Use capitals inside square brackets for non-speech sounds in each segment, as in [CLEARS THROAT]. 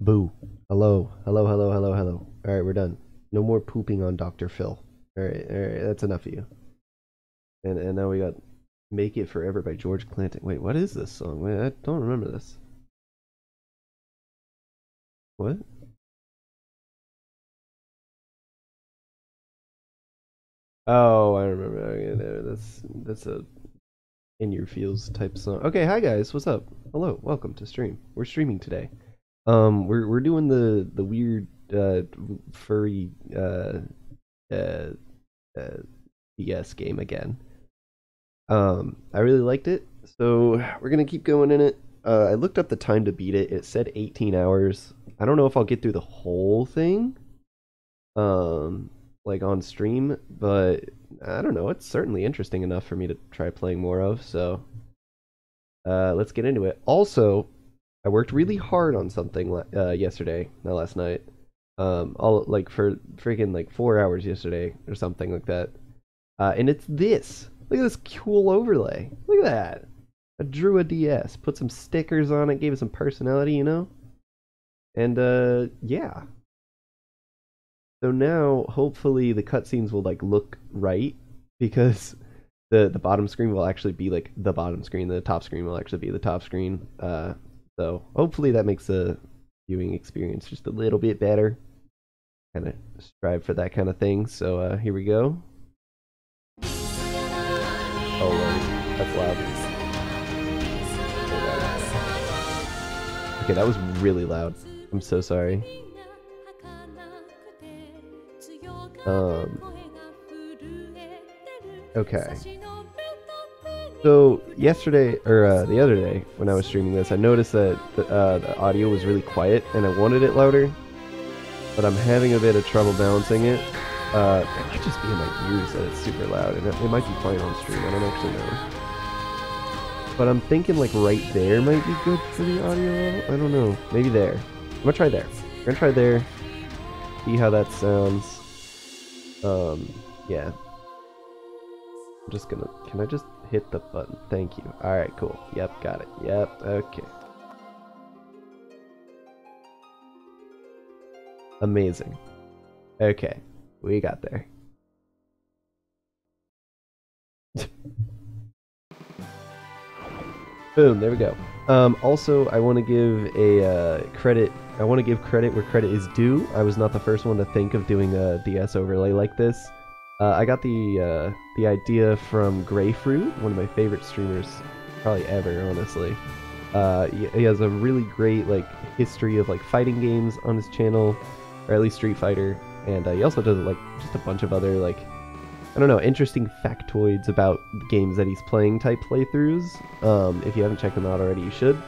Boo. Hello. Hello, hello, hello, hello. Alright, we're done. No more pooping on Dr. Phil. Alright, alright, that's enough of you. And and now we got Make It Forever by George Clinton. Wait, what is this song? Wait, I don't remember this. What? Oh, I remember. That's that's a in your feels type song. Okay, hi guys, what's up? Hello, welcome to stream. We're streaming today. Um, we're we're doing the the weird uh furry uh uh, uh DS game again. Um, I really liked it, so we're gonna keep going in it. Uh, I looked up the time to beat it. It said 18 hours. I don't know if I'll get through the whole thing. Um, like on stream, but I don't know. It's certainly interesting enough for me to try playing more of. So uh, let's get into it. Also, I worked really hard on something uh, yesterday, not last night. Um, all like for freaking like four hours yesterday or something like that. Uh, and it's this. Look at this cool overlay. Look at that. I drew a DS, put some stickers on it, gave it some personality, you know. And uh, yeah, so now, hopefully, the cutscenes will like look right because the the bottom screen will actually be like the bottom screen. The top screen will actually be the top screen. Uh, so hopefully that makes the viewing experience just a little bit better. Kind of strive for that kind of thing. So uh, here we go. Oh lord, that's loud. Okay, that was really loud. I'm so sorry. Um, okay. So yesterday, or uh, the other day, when I was streaming this, I noticed that the, uh, the audio was really quiet, and I wanted it louder, but I'm having a bit of trouble balancing it. Uh, it might just be in my ears that it's super loud, and it, it might be fine on stream. I don't actually know. But I'm thinking like right there might be good for the audio. I don't know. Maybe there. I'm gonna try there. I'm gonna try there. See how that sounds. Um, yeah. I'm just gonna, can I just hit the button? Thank you. Alright, cool. Yep, got it. Yep, okay. Amazing. Okay, we got there. [LAUGHS] Boom, there we go. Um, also, I want to give a uh, credit I want to give credit where credit is due. I was not the first one to think of doing a DS overlay like this. Uh, I got the uh, the idea from Grayfruit, one of my favorite streamers, probably ever, honestly. Uh, he, has a really great like history of like fighting games on his channel, or at least Street Fighter, and uh, he also does like just a bunch of other like I don't know interesting factoids about games that he's playing type playthroughs. Um, if you haven't checked them out already, you should.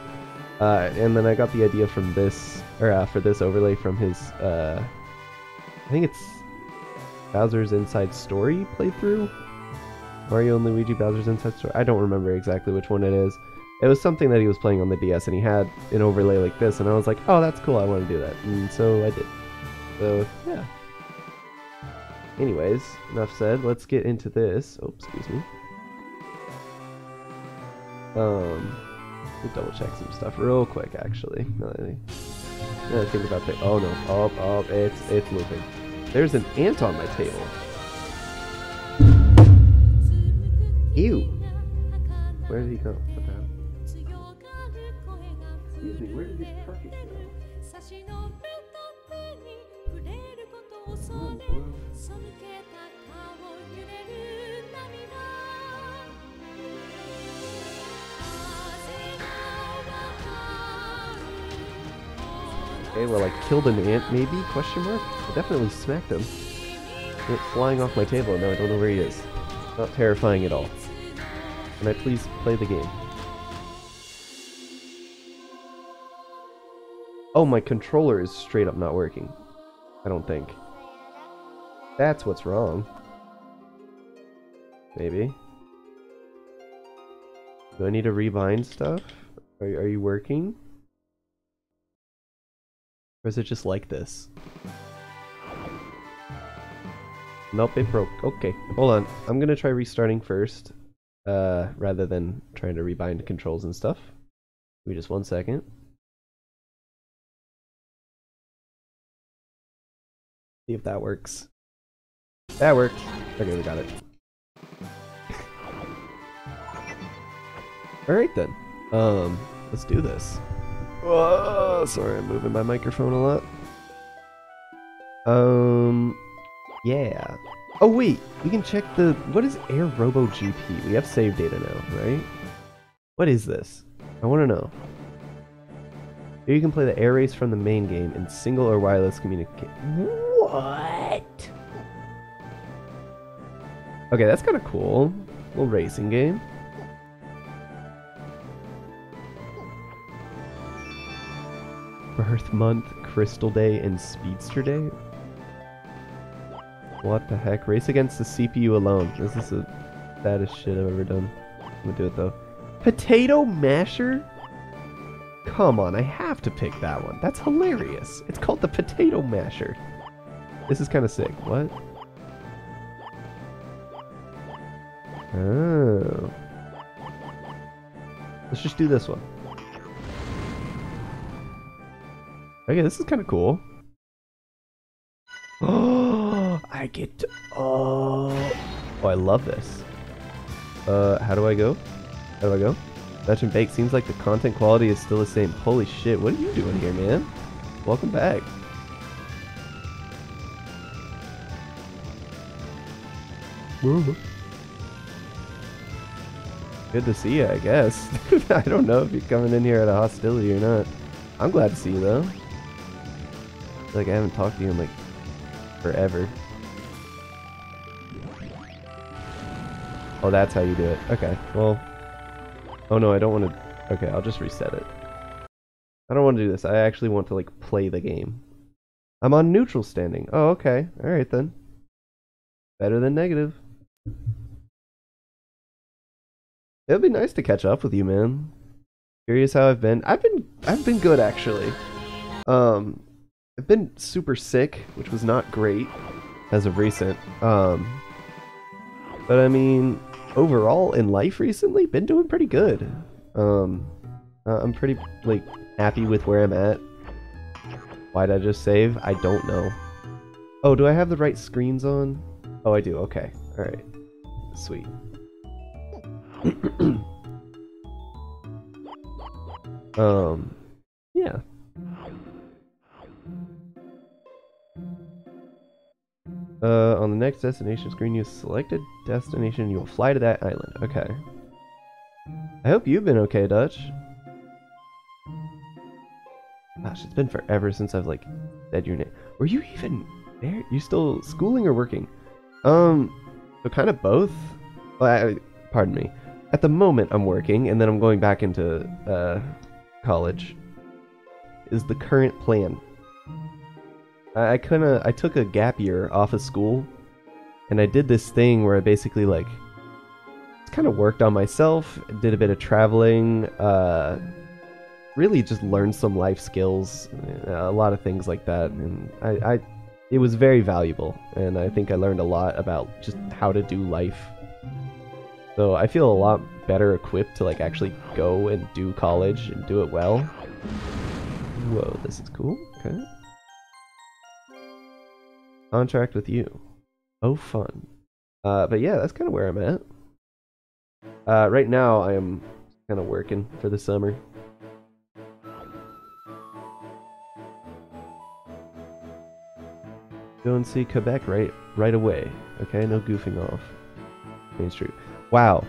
Uh, and then I got the idea from this, or uh, for this overlay from his, I think it's Bowser's Inside Story playthrough? Mario and Luigi Bowser's Inside Story? I don't remember exactly which one it is. It was something that he was playing on the DS and he had an overlay like this and I was like, oh, that's cool, I want to do that. And so I did. So, yeah. Anyways, enough said, let's get into this. Oh, excuse me. Um, double check some stuff real quick, actually. I think about that. Oh no! Oh, oh, it's it's moving. There's an ant on my table. Ew. Where did he go? Okay, well I killed an ant maybe? Question mark? I definitely smacked him. Went flying off my table and now I don't know where he is. Not terrifying at all. Can I please play the game? Oh, my controller is straight up not working. I don't think. That's what's wrong. Maybe. Do I need to rebind stuff? Are, are you working? Or is it just like this? Nope, it broke. Okay, hold on. I'm gonna try restarting first, uh, rather than trying to rebind controls and stuff. Give me just one second. See if that works. That worked. Okay, we got it. [LAUGHS] Alright then. Um, let's do this. Whoa, sorry, I'm moving my microphone a lot. Um, yeah. Oh wait, we can check the, what is Air Robo GP? We have save data now, right? What is this? I want to know. Here you can play the air race from the main game in single or wireless communication. What? Okay, that's kind of cool. Little racing game. Birth month, Crystal Day, and Speedster Day. What the heck? Race against the CPU alone. This is the saddest shit I've ever done. I'm gonna do it though. Potato masher? Come on, I have to pick that one. That's hilarious. It's called the potato masher. This is kind of sick. What? Oh. Let's just do this one. Okay, this is kind of cool. Oh, [GASPS] I get to... Oh. Oh, I love this. Uh, how do I go? How do I go? Dutch and Bake seems like the content quality is still the same. Holy shit, what are you doing here, man? Welcome back. Good to see you, I guess. [LAUGHS] I don't know if you're coming in here at a hostility or not. I'm glad to see you, though. Like, I haven't talked to you in, like, forever. Oh, that's how you do it. Okay, well... Oh no, I don't want to... Okay, I'll just reset it. I don't want to do this. I actually want to, like, play the game. I'm on neutral standing. Oh, okay. Alright then. Better than negative. It would be nice to catch up with you, man. Curious how I've been. I've been I've been good actually. Um I've been super sick, which was not great as of recent. Um but I mean, overall in life recently, been doing pretty good. Um uh, I'm pretty like happy with where I'm at. Why'd I just save? I don't know. Oh, do I have the right screens on? Oh, I do. Okay. All right. Sweet. [CLEARS THROAT] um, yeah. Uh, on the next destination screen, you select a destination you will fly to that island. Okay. I hope you've been okay, Dutch. Gosh, it's been forever since I've, like, said your name. Were you even there? You still schooling or working? Um, so kind of both. Well, I, pardon me. At the moment, I'm working, and then I'm going back into uh, college. Is the current plan. I, I kind of I took a gap year off of school, and I did this thing where I basically like kind of worked on myself, did a bit of traveling, uh, really just learned some life skills, a lot of things like that, and I, I it was very valuable, and I think I learned a lot about just how to do life. So I feel a lot better equipped to like actually go and do college and do it well. Whoa, this is cool. Okay. Contract with you. Oh, fun. Uh, but yeah, that's kind of where I'm at. Uh, right now, I am kind of working for the summer. Go and see Quebec right right away. Okay, no goofing off. Main Street. Wow.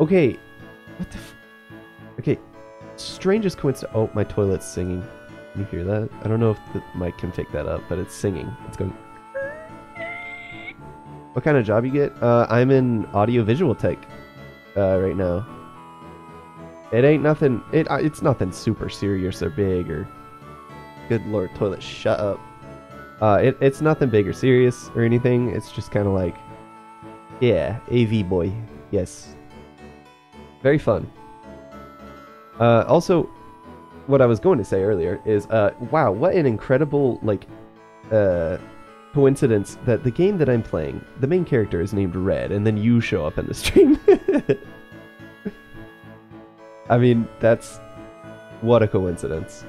Okay. What the Okay. Strangest coincidence. Oh, my toilet's singing. Can you hear that? I don't know if the mic can pick that up, but it's singing. It's going... What kind of job you get? Uh, I'm in audio-visual tech uh, right now. It ain't nothing... It It's nothing super serious or big or... Good lord, toilet, shut up. Uh, it, it's nothing big or serious or anything. It's just kind of like... Yeah, AV boy. Yes. Very fun. Uh, also, what I was going to say earlier is, uh, wow, what an incredible, like, uh, coincidence that the game that I'm playing, the main character is named Red, and then you show up in the [LAUGHS] stream. I mean, that's... What a coincidence.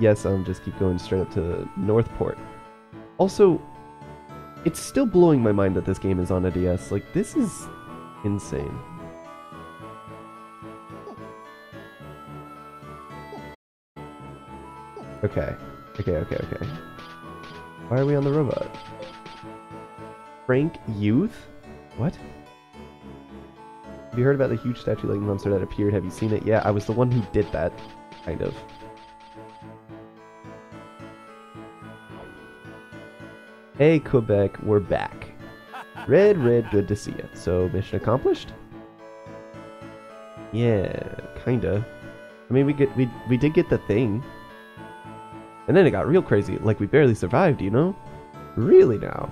yes, um, just keep going straight up to Northport. Also, it's still blowing my mind that this game is on a DS. Like, this is insane. Okay. Okay, okay, okay. Why are we on the robot? Frank Youth? What? Have you heard about the huge statue-like monster that appeared? Have you seen it? Yeah, I was the one who did that. Kind of. Hey, Quebec, we're back. Red, Red, good to see you. So, mission accomplished? Yeah, kinda. I mean, we get we we did get the thing. And then it got real crazy, like we barely survived, you know? Really now?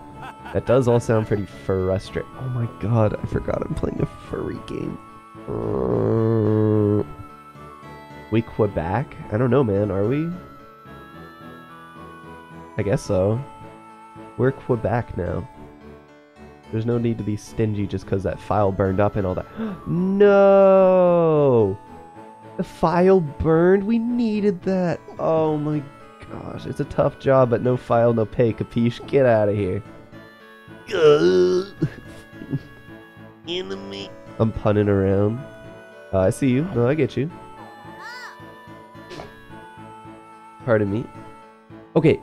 That does all sound pretty frustrating. Oh my god, I forgot I'm playing a furry game. Uh, we Quebec? I don't know, man. Are we? I guess so. We're Quebec now. There's no need to be stingy just because that file burned up and all that. [GASPS] no! The file burned? We needed that. Oh my gosh. It's a tough job, but no file, no pay. Capiche? Get out of here. [LAUGHS] Enemy. I'm punning around. Uh, I see you. No, I get you. Pardon me. Okay,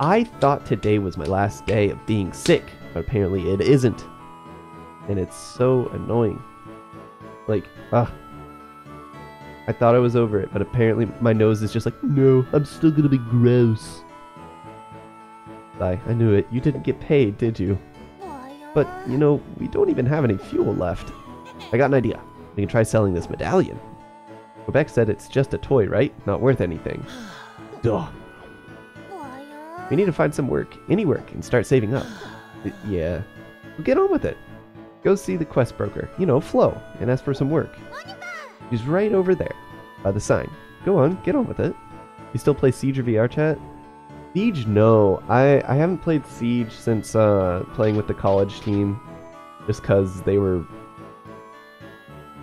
I thought today was my last day of being sick, but apparently it isn't. And it's so annoying. Like, ah. I thought I was over it, but apparently my nose is just like, no, I'm still gonna be gross. I, I knew it. You didn't get paid, did you? But, you know, we don't even have any fuel left. I got an idea. We can try selling this medallion. Quebec said it's just a toy, right? Not worth anything. Duh. We need to find some work, any work, and start saving up. Yeah. Well, get on with it. Go see the quest broker, you know, Flo, and ask for some work. He's right over there, by the sign. Go on, get on with it. You still play Siege or VR chat? Siege, no. I, I haven't played Siege since uh, playing with the college team, just because they were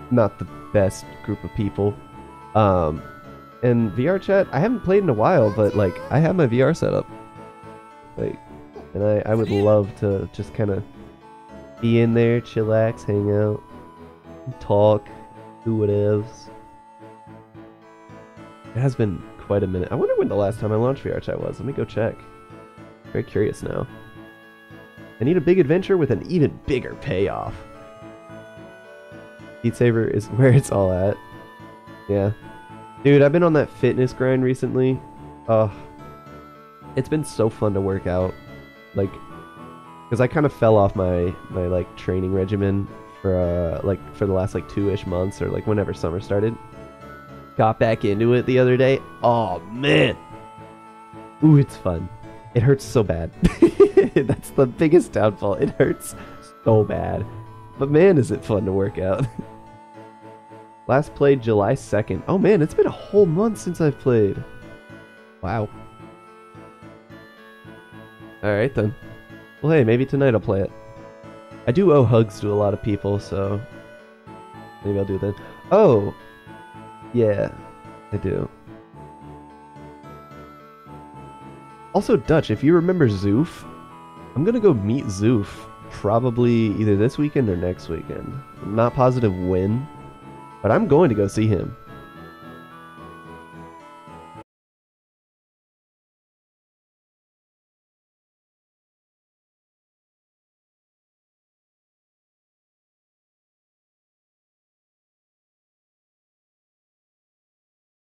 not the best group of people. Um, and VR chat, I haven't played in a while, but like I have my VR setup. Like, and I, I would love to just kind of be in there, chillax, hang out, talk, do it is. It has been quite a minute. I wonder when the last time I launched VR chat was. Let me go check. Very curious now. I need a big adventure with an even bigger payoff. Beat Saber is [LAUGHS] where it's all at. Yeah. Dude, I've been on that fitness grind recently. Oh, it's been so fun to work out. Like, because I kind of fell off my my like training regimen for uh like for the last like two ish months or like whenever summer started. Got back into it the other day. Oh man, ooh, it's fun. It hurts so bad. [LAUGHS] That's the biggest downfall. It hurts so bad, but man, is it fun to work out. [LAUGHS] Last played July 2nd. Oh man, it's been a whole month since I've played. Wow. Alright then. Well hey, maybe tonight I'll play it. I do owe hugs to a lot of people, so maybe I'll do that. Oh! Yeah, I do. Also, Dutch, if you remember Zoof, I'm gonna go meet Zoof probably either this weekend or next weekend. I'm not positive when, but I'm going to go see him.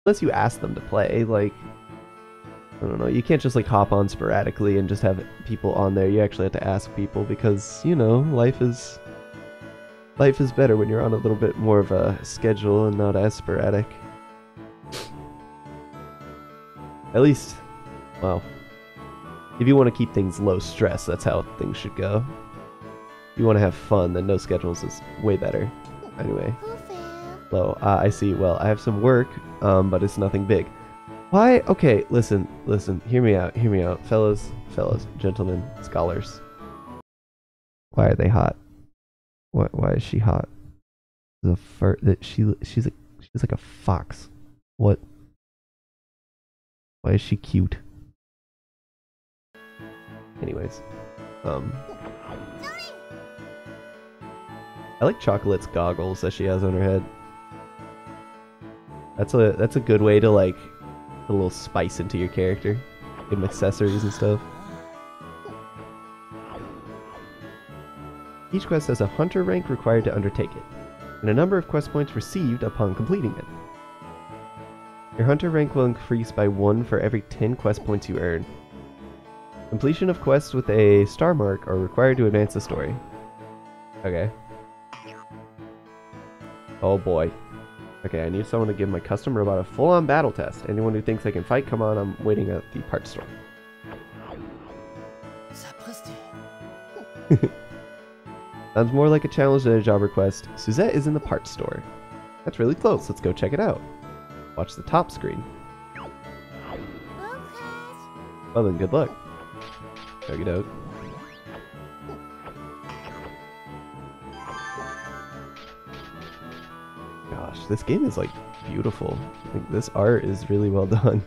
Unless you ask them to play, like, I don't know, you can't just like hop on sporadically and just have people on there. You actually have to ask people because, you know, life is life is better when you're on a little bit more of a schedule and not as sporadic. At least, well, if you want to keep things low stress, that's how things should go. If you want to have fun, then no schedules is way better. Anyway. Low. Uh, I see. Well, I have some work, um, but it's nothing big. Why? Okay, listen, listen. Hear me out. Hear me out, fellas, fellas, gentlemen, scholars. Why are they hot? Why? Why is she hot? The fur that she she's like she's like a fox. What? Why is she cute? Anyways, um, I like Chocolate's goggles that she has on her head. That's a that's a good way to like put a little spice into your character, give them accessories and stuff. Each quest has a hunter rank required to undertake it, and a number of quest points received upon completing it. Your hunter rank will increase by one for every 10 quest points you earn. Completion of quests with a star mark are required to advance the story. Okay. Oh boy. Okay, I need someone to give my custom robot a full-on battle test. Anyone who thinks they can fight, come on, I'm waiting at the parts store. [LAUGHS] Sounds more like a challenge than a job request. Suzette is in the parts store. That's really close, let's go check it out. Watch the top screen. Well then, good luck. Okie doke. Gosh, this game is like beautiful. Like this art is really well [LAUGHS] done.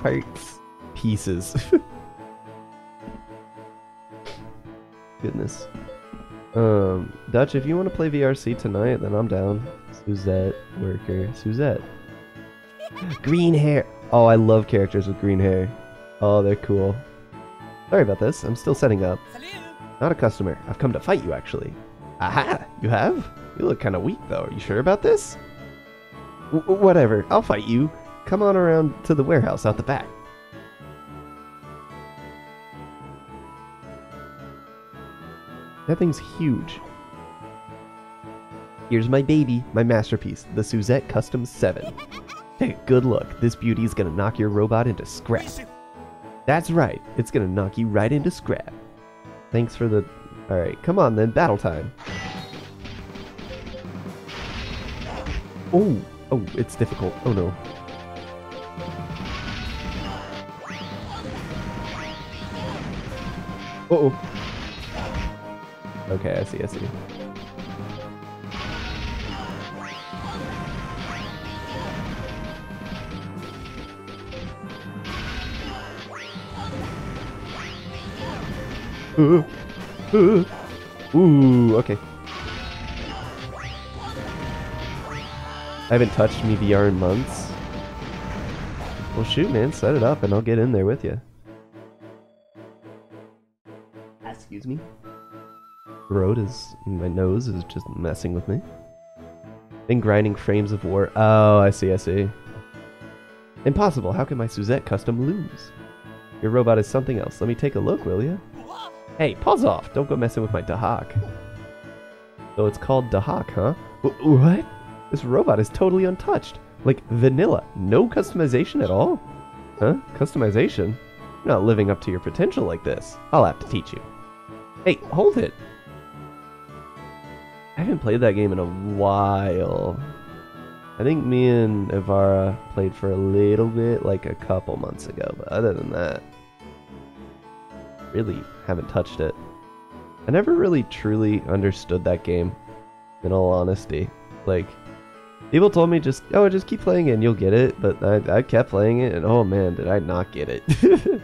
Parts. Pieces. [LAUGHS] Goodness. Um, Dutch, if you want to play VRC tonight, then I'm down. Suzette, worker, Suzette. [LAUGHS] Green hair. Oh, I love characters with green hair. Oh, they're cool. Sorry about this. I'm still setting up. Not a customer. I've come to fight you, actually. Aha! You have? You look kind of weak, though. Are you sure about this? W whatever. I'll fight you. Come on around to the warehouse out the back. That thing's huge. Here's my baby, my masterpiece, the Suzette Custom 7. [LAUGHS] Hey, good look. This beauty is gonna knock your robot into scrap. That's right, it's gonna knock you right into scrap. Thanks for the... Alright, come on then, battle time. Oh, oh, it's difficult. Oh no. Uh oh. Okay, I see, I see. Uh, uh, ooh, okay. I haven't touched me VR in months. Well shoot man, set it up and I'll get in there with you. Excuse me? Throat is, my nose is just messing with me. Been grinding frames of war. Oh, I see, I see. Impossible, how can my Suzette custom lose? Your robot is something else. Let me take a look, will you? Hey, pause off! Don't go messing with my Dahak. So it's called Dahak, huh? What? This robot is totally untouched. Like vanilla. No customization at all? Huh? Customization? You're not living up to your potential like this. I'll have to teach you. Hey, hold it! I haven't played that game in a while. I think me and Ivara played for a little bit like a couple months ago, but other than that, really haven't touched it. I never really truly understood that game, in all honesty. Like, people told me just, oh, just keep playing it and you'll get it, but I, I kept playing it and oh man, did I not get it. [LAUGHS]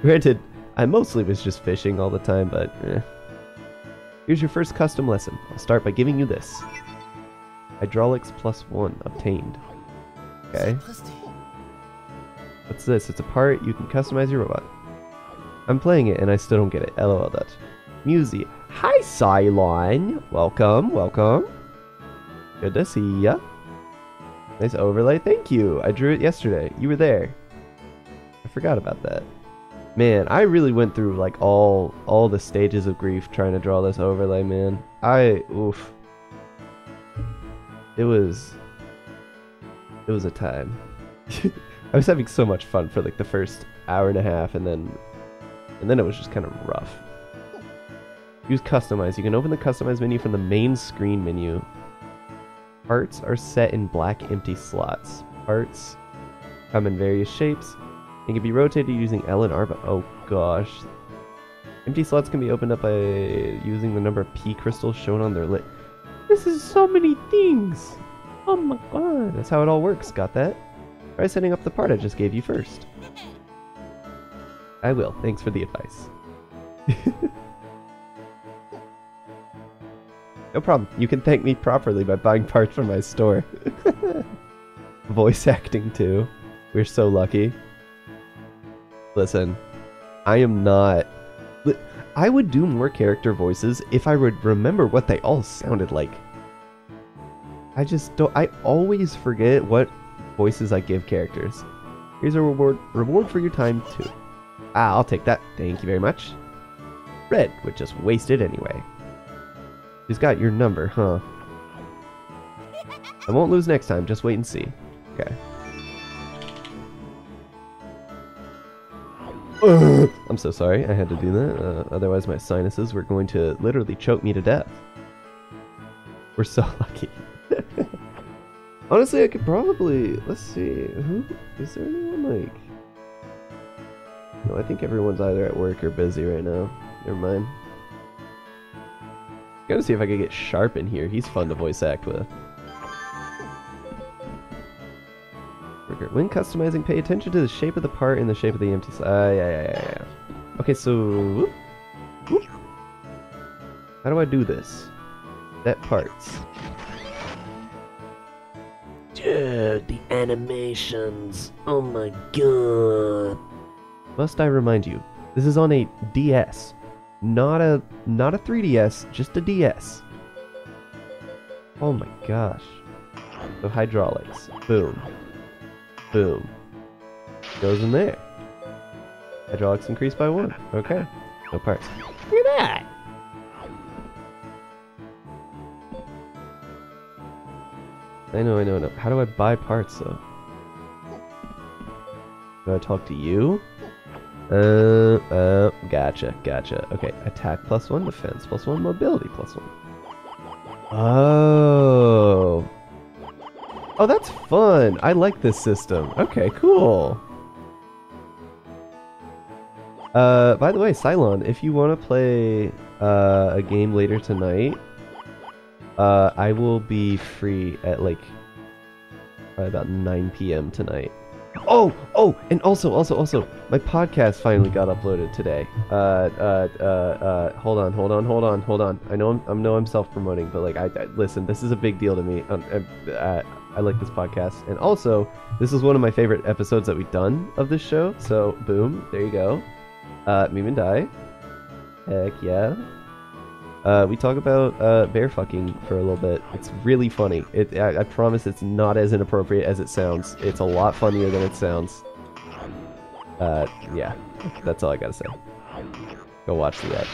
Granted, I mostly was just fishing all the time, but eh. Here's your first custom lesson. I'll start by giving you this. Hydraulics plus one obtained. Okay. What's this? It's a part you can customize your robot. I'm playing it and I still don't get it. LOL Dutch. Musi. Hi, Cylon. Welcome, welcome. Good to see ya. Nice overlay. Thank you. I drew it yesterday. You were there. I forgot about that. Man, I really went through like all all the stages of grief trying to draw this overlay, man. I oof. It was it was a time. [LAUGHS] I was having so much fun for like the first hour and a half and then and then it was just kind of rough. Use customize. You can open the customize menu from the main screen menu. Parts are set in black empty slots. Parts come in various shapes and can be rotated using L and R. But oh gosh, empty slots can be opened up by using the number of P crystals shown on their lid. This is so many things. Oh my god, that's how it all works. Got that? Try setting up the part I just gave you first. I will. Thanks for the advice. [LAUGHS] no problem. You can thank me properly by buying parts from my store. [LAUGHS] Voice acting too. We're so lucky. Listen, I am not. I would do more character voices if I would remember what they all sounded like. I just don't. I always forget what voices I give characters. Here's a reward reward for your time too. Ah, I'll take that. Thank you very much. Red would just waste it anyway. She's got your number, huh? I won't lose next time. Just wait and see. Okay. I'm so sorry I had to do that. Uh, otherwise, my sinuses were going to literally choke me to death. We're so [LAUGHS] lucky. [LAUGHS] Honestly, I could probably... Let's see. Who... Is there anyone, like... No, I think everyone's either at work or busy right now. Never mind. Gotta see if I could get Sharp in here. He's fun to voice act with. When customizing, pay attention to the shape of the part and the shape of the empty slot. Uh, yeah, yeah, yeah, yeah. Okay, so... Whoop. How do I do this? That parts. Dude, the animations. Oh my god. Must I remind you, this is on a DS. Not a not a 3DS, just a DS. Oh my gosh. The hydraulics. Boom. Boom. Goes in there. Hydraulics increased by one. Okay. No parts. Look at that. I know, I know, I know. How do I buy parts though? Do I talk to you? Uh, uh, gotcha, gotcha. Okay, attack plus one, defense plus one, mobility plus one. Oh. Oh, that's fun. I like this system. Okay, cool. Uh, by the way, Cylon, if you want to play uh, a game later tonight, uh, I will be free at like probably about 9 p.m. tonight. Oh, oh, and also, also, also, my podcast finally got uploaded today. Uh, uh, uh, uh, hold on, hold on, hold on, hold on. I know I'm, I know I'm self-promoting, but like, I, I listen. This is a big deal to me. Um, I, uh, I like this podcast, and also, this is one of my favorite episodes that we've done of this show. So, boom, there you go. Uh, Meme and Die. Heck yeah. Uh, we talk about uh, bear fucking for a little bit. It's really funny. It, I, I, promise it's not as inappropriate as it sounds. It's a lot funnier than it sounds. Uh, yeah, that's all I gotta say. Go watch the that.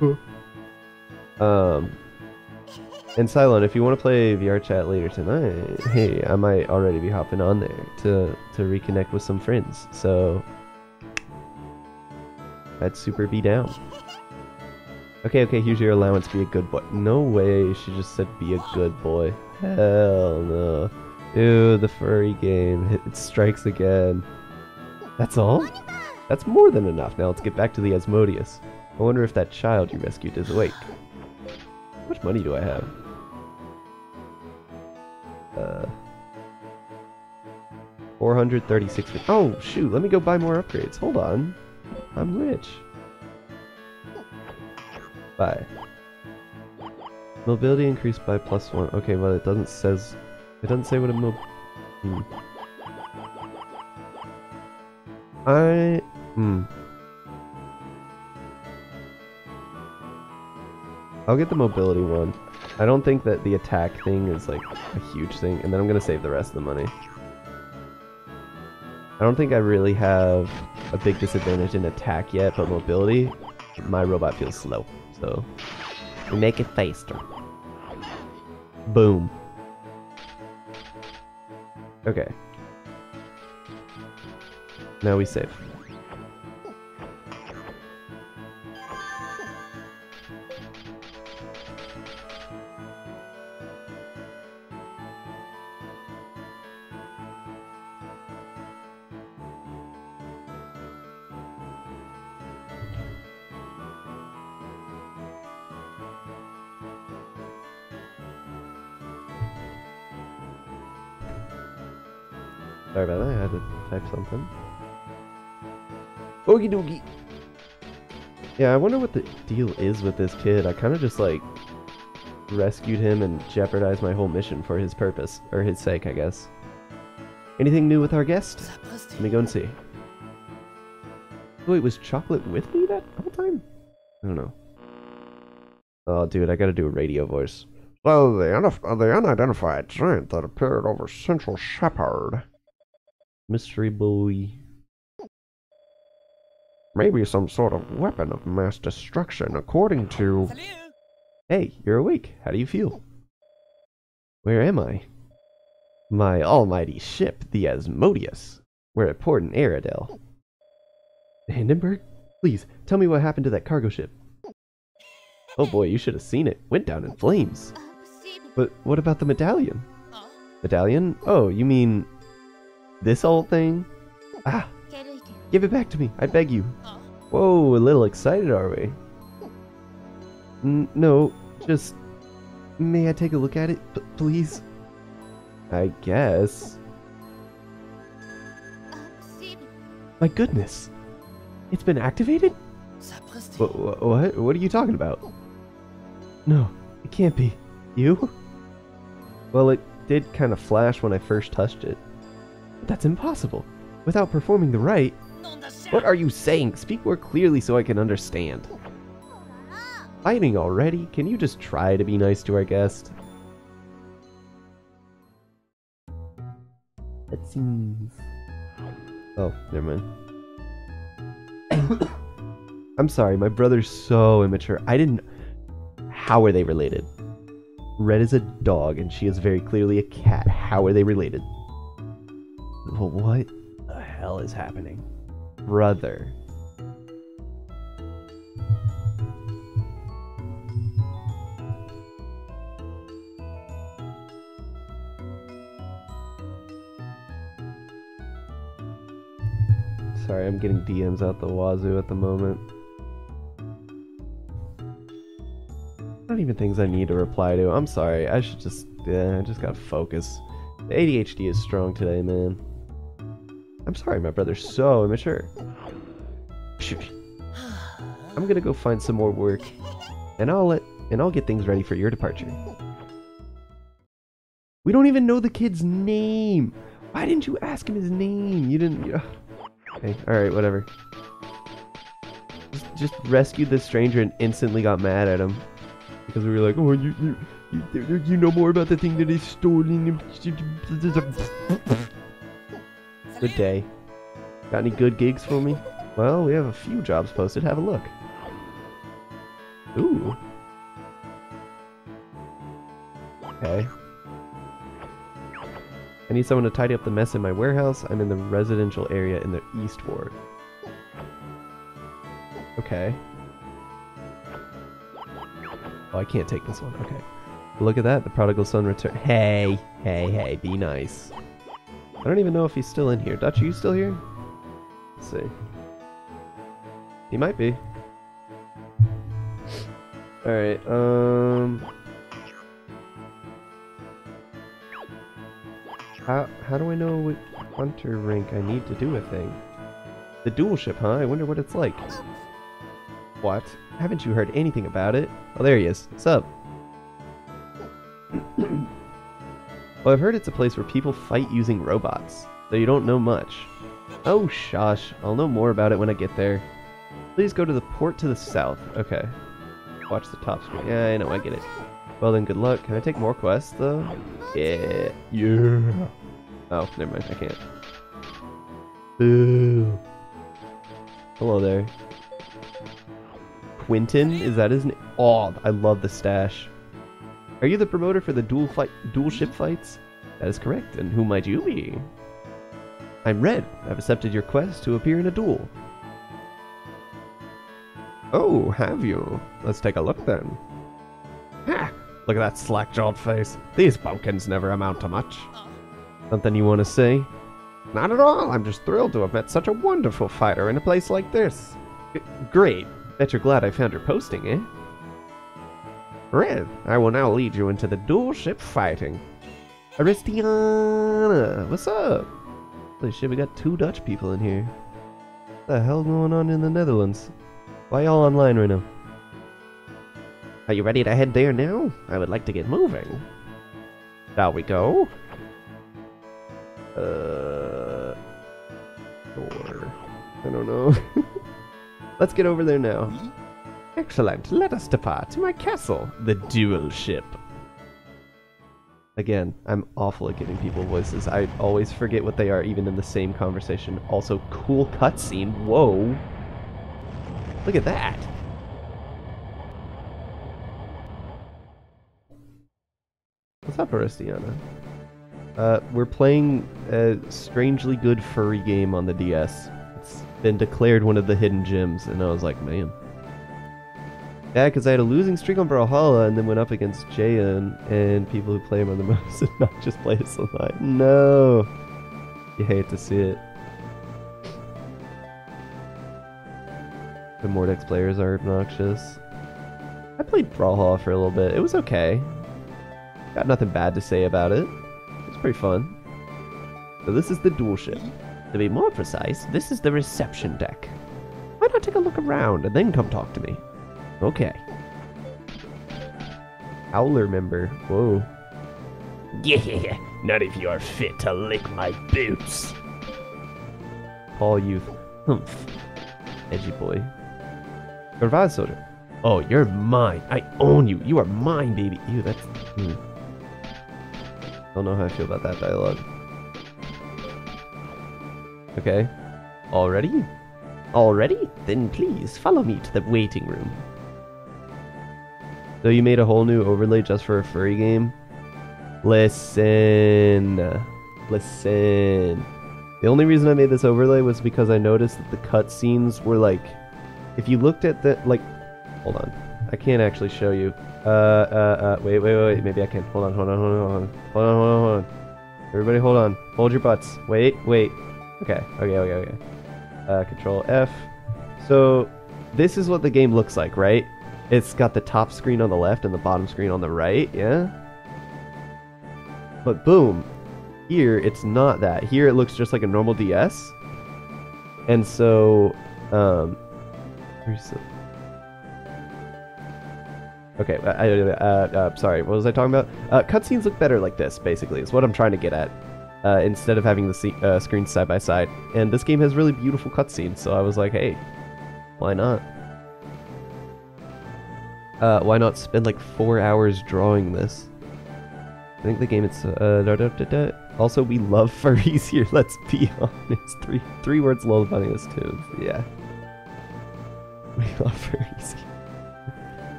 Okay. Um, and Cylon, if you want to play VR chat later tonight, hey, I might already be hopping on there to to reconnect with some friends. So I'd super be down. Okay, okay, here's your allowance. Be a good boy. No way. She just said be a good boy. Hell no. Ew, the furry game. [LAUGHS] It strikes again. That's all? That's more than enough. Now let's get back to the Asmodeus. I wonder if that child you rescued is awake. How much money do I have? Uh... 436. Oh, shoot. Let me go buy more upgrades. Hold on. I'm rich. Bye. Mobility increased by plus one. Okay, well it doesn't says it doesn't say what a mob. Hmm. I hmm. I'll get the mobility one. I don't think that the attack thing is like a huge thing, and then I'm gonna save the rest of the money. I don't think I really have a big disadvantage in attack yet, but mobility, my robot feels slow. So, we make it faster. Boom. Okay. Now we save. Okie dokie. Yeah, I wonder what the deal is with this kid. I kind of just like rescued him and jeopardized my whole mission for his purpose, or his sake, I guess. Anything new with our guest? Let me go and see. Wait, was chocolate with me that whole time? I don't know. Oh, dude, I gotta do a radio voice. So the, unif- the unidentified giant that appeared over Central Shepherd Mystery boy. May be some sort of weapon of mass destruction, according to. Hey, you're awake. How do you feel? Where am I? My almighty ship, the Asmodeus. We're at port in Aradel. Hindenburg? Please, tell me what happened to that cargo ship. Oh boy, you should have seen it. Went down in flames. But what about the medallion? Medallion? Oh, you mean this old thing? Ah, give it back to me. I beg you. Whoa, a little excited, are we? N- no, just may I take a look at it, p- please? I guess. My goodness, it's been activated. What? What? What are you talking about? No, it can't be. You? Well, it did kind of flash when I first touched it. But that's impossible. Without performing the rite. What are you saying? Speak more clearly so I can understand. Fighting already? Can you just try to be nice to our guest? It seems. Oh, never mind. [COUGHS] I'm sorry, my brother's so immature. I didn't. How are they related? Red is a dog, and she is very clearly a cat. How are they related? Well, what the hell is happening? Brother. Sorry, I'm getting DMs out the wazoo at the moment. Not even things I need to reply to. I'm sorry. I should just, yeah, I just gotta focus. The ADHD is strong today, man. I'm sorry, my brother's so immature. I'm gonna go find some more work, and I'll let, and I'll get things ready for your departure. We don't even know the kid's name. Why didn't you ask him his name? You didn't. You... [SIGHS] Okay, alright, whatever. Just, just rescued this stranger and instantly got mad at him. Because we were like, oh, you, you, you, you know more about the thing that is stolen. Good day. Got any good gigs for me? Well, we have a few jobs posted. Have a look. Ooh. Okay. I need someone to tidy up the mess in my warehouse. I'm in the residential area in the East Ward. Okay. Oh, I can't take this one. Okay. Look at that. The prodigal son return. Hey, hey, hey. Be nice. I don't even know if he's still in here. Dutch, are you still here? Let's see. He might be. Alright, um... How, how do I know what hunter rank I need to do a thing? The duel ship, huh? I wonder what it's like. What? Haven't you heard anything about it? Oh, there he is. What's up? [CLEARS THROAT] well, I've heard it's a place where people fight using robots, though you don't know much. Oh, shush. I'll know more about it when I get there. Please go to the port to the south. Okay. Watch the top screen. Yeah, I know, I get it. Well then, good luck. Can I take more quests, though? Yeah. Yeah. Oh, never mind. I can't. Boo. Hello there. Quinton? Is that his name? Oh, I love the stash. Are you the promoter for the duel fight, duel ship fights? That is correct. And who might you be? I'm Red. I've accepted your quest to appear in a duel. Oh, have you? Let's take a look then. Ha! Look at that slack-jawed face. These pumpkins never amount to much. Something you want to say? Not at all. I'm just thrilled to have met such a wonderful fighter in a place like this. G- great. Bet you're glad I found your posting, eh? Red, I will now lead you into the duel ship fighting. Aristiana, what's up? Holy shit, we got two Dutch people in here. What the hell going on in the Netherlands? Why y'all online right now? Are you ready to head there now? I would like to get moving. Shall we go? Uh, or I don't know. [LAUGHS] Let's get over there now. Excellent. Let us depart to my castle, the duel ship. Again, I'm awful at giving people voices. I always forget what they are, even in the same conversation. Also, cool cutscene. Whoa. Look at that. What's up, Aristiana? Uh, we're playing a strangely good furry game on the DS. It's been declared one of the hidden gems, and I was like, man. Yeah, because I had a losing streak on Brawlhalla and then went up against Jaeyun and people who play him on the [LAUGHS] most and not just play as Slide. No! You hate to see it. The Mordex players are obnoxious. I played Brawlhalla for a little bit. It was okay. Got nothing bad to say about it. It's pretty fun. So this is the duel ship. To be more precise, this is the reception deck. Why not take a look around and then come talk to me? Okay. Howler member. Whoa. Yeah, none of you are fit to lick my boots. Paul Youth. Humph. Edgy boy. Kurvaz soldier. Oh, you're mine. I own you. You are mine, baby. Ew, that's. Hmm. Don't know how I feel about that dialogue. Okay. Already? Already? Then please follow me to the waiting room. So you made a whole new overlay just for a furry game? Listen. Listen. The only reason I made this overlay was because I noticed that the cutscenes were like, if you looked at the like, hold on, I can't actually show you. Uh, uh, uh, wait, wait, wait, maybe I can. Hold on, hold on, hold on, hold on, hold on, hold on, hold on. Everybody, hold on. Hold your butts. Wait, wait. Okay, okay, okay, okay. Uh, control F. So, this is what the game looks like, right? It's got the top screen on the left and the bottom screen on the right, yeah? But boom, here it's not that. Here it looks just like a normal DS. And so, um, Okay, I, I- uh, uh, sorry, what was I talking about? Uh, cutscenes look better like this, basically, is what I'm trying to get at. Uh, instead of having the se- uh, side by side. And this game has really beautiful cutscenes, so I was like, hey, why not? Uh, why not spend like four hours drawing this? I think the game it's Uh, da, da, da. Also, we love [LAUGHS] furries here. Let's be [LAUGHS] honest. Three three words lullabying us too. Yeah, [LAUGHS] we love furries.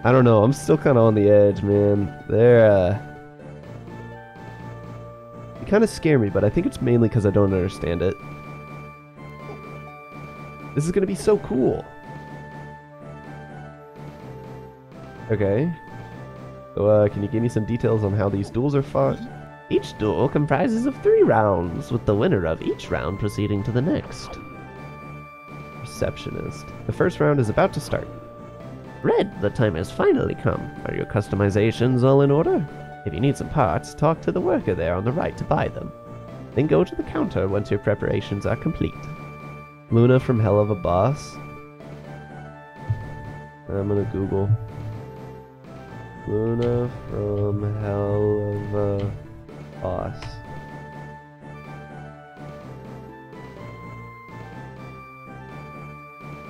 I don't know. I'm still kind of on the edge, man. They're. Uh, they kind of scare me, but I think it's mainly because I don't understand it. This is gonna be so cool. Okay. So, uh, can you give me some details on how these duels are fought? Each duel comprises of three rounds, with the winner of each round proceeding to the next. Receptionist. The first round is about to start. Red, the time has finally come. Are your customizations all in order? If you need some parts, talk to the worker there on the right to buy them. Then go to the counter once your preparations are complete. Loona from Helluva Boss. I'm gonna Google. Luna from Hell of a Boss.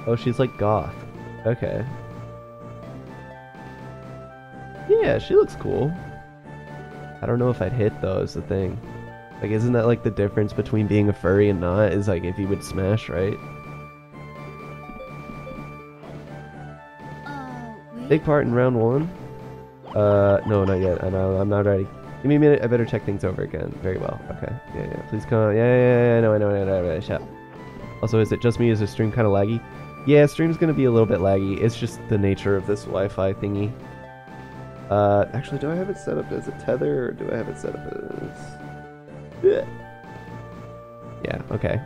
Oh, she's like goth. Okay. Yeah, she looks cool. I don't know if I'd hit though, is the thing. Like, isn't that like the difference between being a furry and not? Is like if you would smash, right? Uh, Take part in round one? Uh, no, not yet. I know, I'm not ready. Give me a minute. I better check things over again. Very well. Okay. Yeah, yeah. Please come. Yeah, yeah, yeah. yeah. No, I know, I know, I know. Shut up. Also, is it just me? Is the stream kind of laggy? Yeah, stream's gonna be a little bit laggy. It's just the nature of this Wi-Fi thingy. Uh, actually, do I have it set up as a tether or do I have it set up as? Yeah. Okay.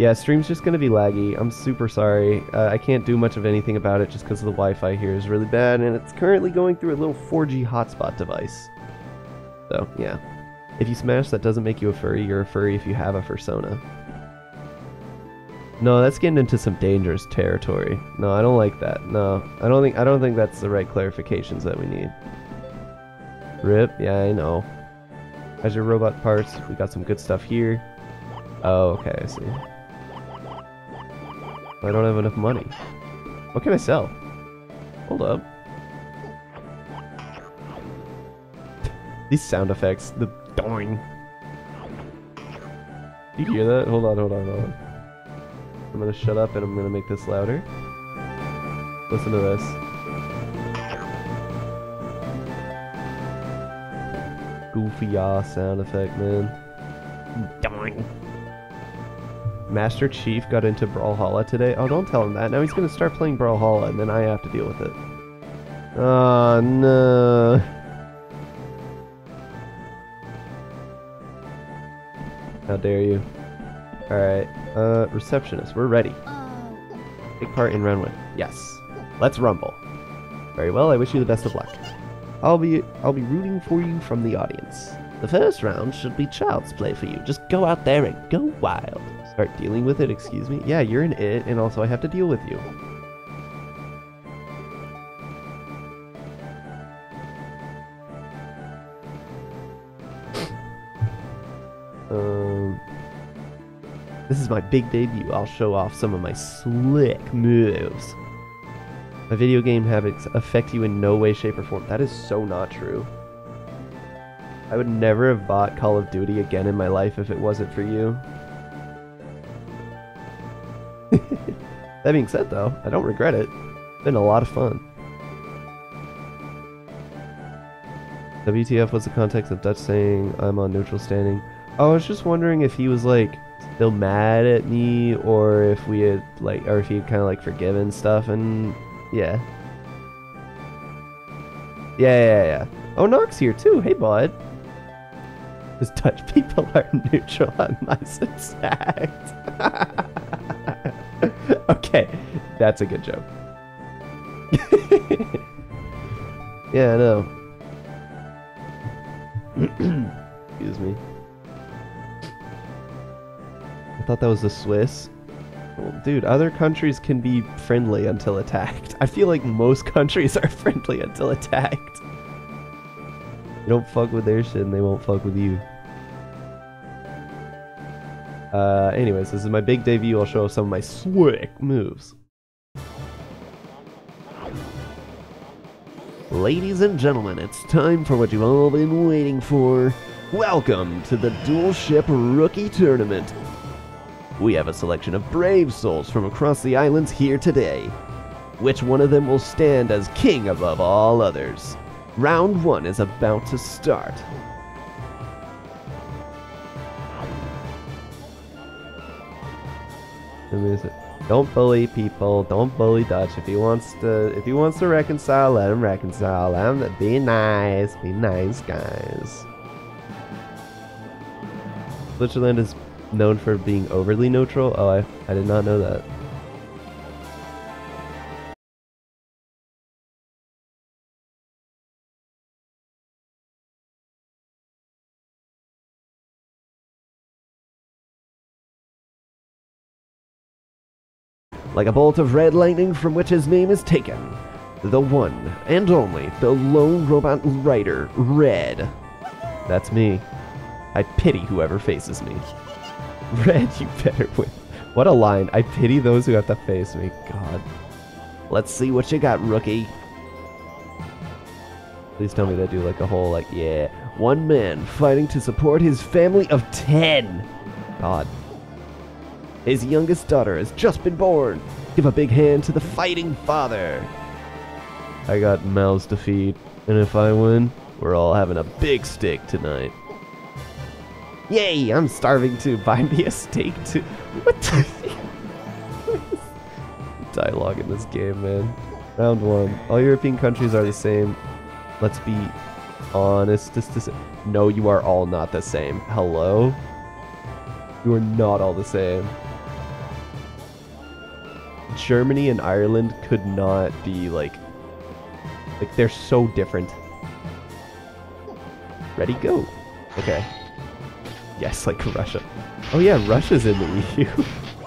Yeah, stream's just gonna be laggy. I'm super sorry. Uh, I can't do much of anything about it just because the Wi-Fi here is really bad, and it's currently going through a little 4G hotspot device. So yeah. If you smash, that doesn't make you a furry. You're a furry if you have a fursona. No, that's getting into some dangerous territory. No, I don't like that. No, I don't think I don't think that's the right clarifications that we need. Rip, yeah, I know. As your robot parts, we got some good stuff here. Oh, okay, I see. I don't have enough money. What can I sell? Hold up. [LAUGHS] These sound effects, the doing. You hear that? Hold on, hold on, hold on. I'm gonna shut up and I'm gonna make this louder. Listen to this. Goofy ass sound effect, man. Master Chief got into Brawlhalla today. Oh, don't tell him that. Now he's gonna start playing Brawlhalla and then I have to deal with it. Oh, no. How dare you. Alright, uh, receptionist, we're ready. Take part in one. Yes. Let's rumble. Very well, I wish you the best of luck. I'll be I'll be rooting for you from the audience. The first round should be child's play for you. Just go out there and go wild. Start dealing with it, excuse me? Yeah, you're an it, and also I have to deal with you. Um, this is my big debut. I'll show off some of my slick moves. My video game habits affect you in no way, shape, or form. That is so not true. I would never have bought Call of Duty again in my life if it wasn't for you. [LAUGHS] that being said, though, I don't regret it. It's been a lot of fun. WTF was the context of Dutch saying I'm on neutral standing. I was just wondering if he was like still mad at me or if we had like or if he had kind of like forgiven stuff and yeah. Yeah, yeah, yeah. Oh, Nox here too. Hey, bud. Because Dutch [LAUGHS] people are neutral on my [LAUGHS] attacked. [LAUGHS] okay, that's a good joke. [LAUGHS] yeah, I know. [CLEARS THROAT] Excuse me. I thought that was the Swiss. Well, dude, other countries can be friendly until attacked. I feel like most countries are [LAUGHS] friendly until attacked. You don't fuck with their shit and they won't fuck with you. Uh, anyways, this is my big debut. I'll show some of my slick moves. Ladies and gentlemen, it's time for what you've all been waiting for. Welcome to the Duel Ship Rookie Tournament. We have a selection of brave souls from across the islands here today. Which one of them will stand as king above all others? Round one is about to start. Who is it? Don't bully people. Don't bully Dutch. If he wants to, if he wants to reconcile, let him reconcile. Let him be nice. Be nice, guys. Switzerland is known for being overly neutral. Oh, I, I did not know that. Like a bolt of red lightning from which his name is taken. The one and only, the lone robot rider, Red. That's me. I pity whoever faces me. [LAUGHS] Red, you better win. What a line. I pity those who have to face me. God. Let's see what you got, rookie. Please tell me they do like a whole, like, yeah. One man fighting to support his family of ten. God. His youngest daughter has just been born. Give a big hand to the fighting father. I got mouths to feed. And if I win, we're all having a big steak tonight. Yay, I'm starving too. Buy me a steak too. What the [LAUGHS] Dialogue in this game, man. Round one. All European countries are the same. Let's be honest. This, this, no, you are all not the same. Hello? You are not all the same. Germany and Ireland could not be like like they're so different. Ready, go. Okay. Yes, like Russia. Oh yeah, Russia's in the [LAUGHS] EU.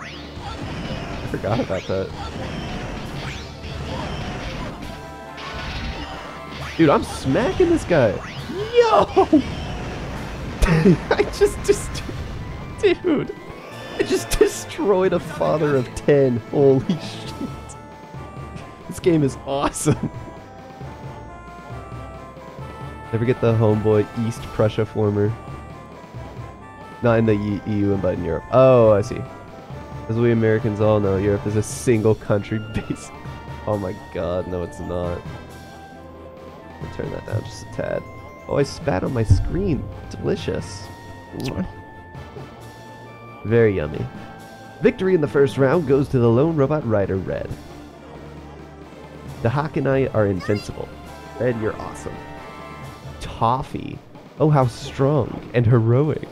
I forgot about that. Dude, I'm smacking this guy. Yo! [LAUGHS] I just, just, dude. I just destroyed a father of 10. Holy shit. This game is awesome. Never get the homeboy East Prussia former. Not in the EU, but in Europe. Oh, I see. As we Americans all know, Europe is a single country [LAUGHS] base. Oh my god, no it's not. I'll turn that down just a tad. Oh, I spat on my screen. Delicious. Very yummy. Victory in the first round goes to the lone robot rider, Red. Dahak and I are invincible. Red, you're awesome. Toffee. Oh, how strong and heroic.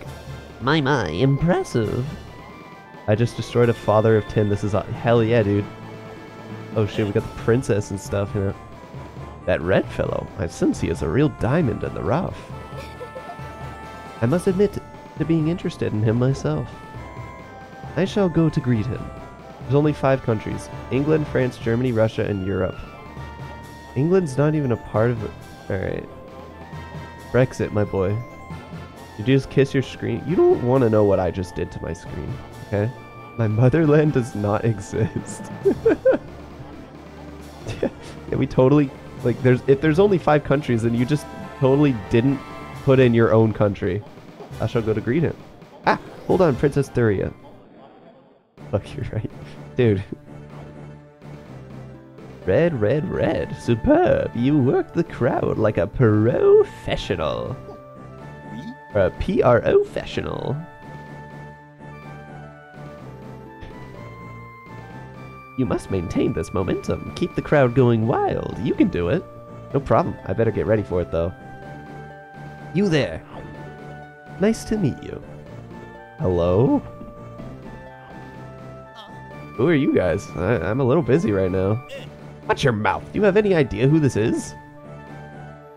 My, my, impressive. I just destroyed a father of 10. This is a- hell yeah, dude. Oh shit, we got the princess and stuff. That red fellow, I sense he is a real diamond in the rough. I must admit to being interested in him myself. I shall go to greet him. There's only five countries England, France, Germany, Russia, and Europe. England's not even a part of it. Alright. Brexit, my boy. Did you just kiss your screen? You don't want to know what I just did to my screen, okay? My motherland does not [LAUGHS] exist. [LAUGHS] yeah, we totally like there's if there's only five countries then you just totally didn't put in your own country. I shall go to greet him. Ah, hold on, Princess Thuria. Fuck, you're right. Dude. Red, red, red. Superb. You work the crowd like a professional. Or a PRO-fessional. You must maintain this momentum. Keep the crowd going wild. You can do it. No problem. I better get ready for it, though. You there. Nice to meet you. Hello? Who are you guys? I, I'm a little busy right now. Watch your mouth. Do you have any idea who this is?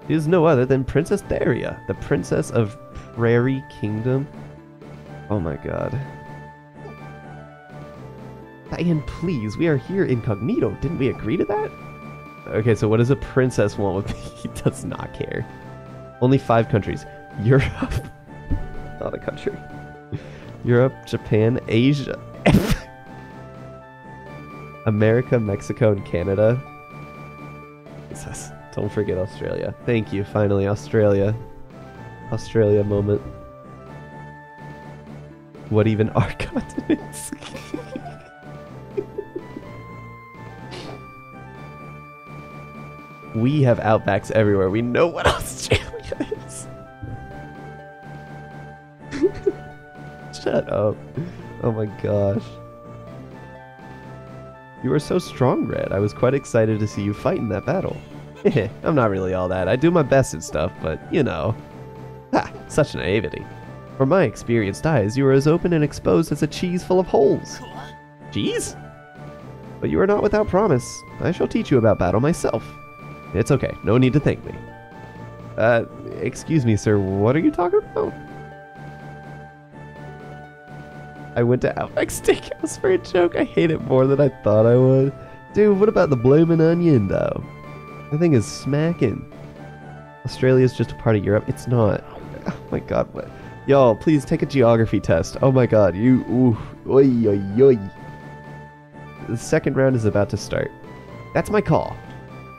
She is no other than Princess Theria, the princess of Prairie Kingdom. Oh my god. Diane, please, we are here incognito. Didn't we agree to that? Okay, so what does a princess want with me? [LAUGHS] He does not care. Only five countries. Europe. [LAUGHS] not a country. Europe, Japan, Asia. [LAUGHS] America, Mexico, and Canada. Jesus. Don't forget Australia. Thank you, finally, Australia. Australia moment. What even [LAUGHS] are continents? [LAUGHS] we have outbacks everywhere. We know what [LAUGHS] Australia is. Shut up. Oh my gosh. You are so strong, Red. I was quite excited to see you fight in that battle. [LAUGHS] I'm not really all that. I do my best and stuff, but you know. Ha! Such naivety. From my experienced eyes, you are as open and exposed as a cheese full of holes. Cheese? But you are not without promise. I shall teach you about battle myself. It's okay. No need to thank me. Uh, excuse me, sir. What are you talking about? I went to Outback Steakhouse for a joke. I hate it more than I thought I would. Dude, what about the bloomin' onion, though? The thing is smacking. Australia's just a part of Europe. It's not. Oh my god, what? Y'all, please take a geography test. Oh my god, you. Ooh. Oi, oi, oi. The second round is about to start. That's my call.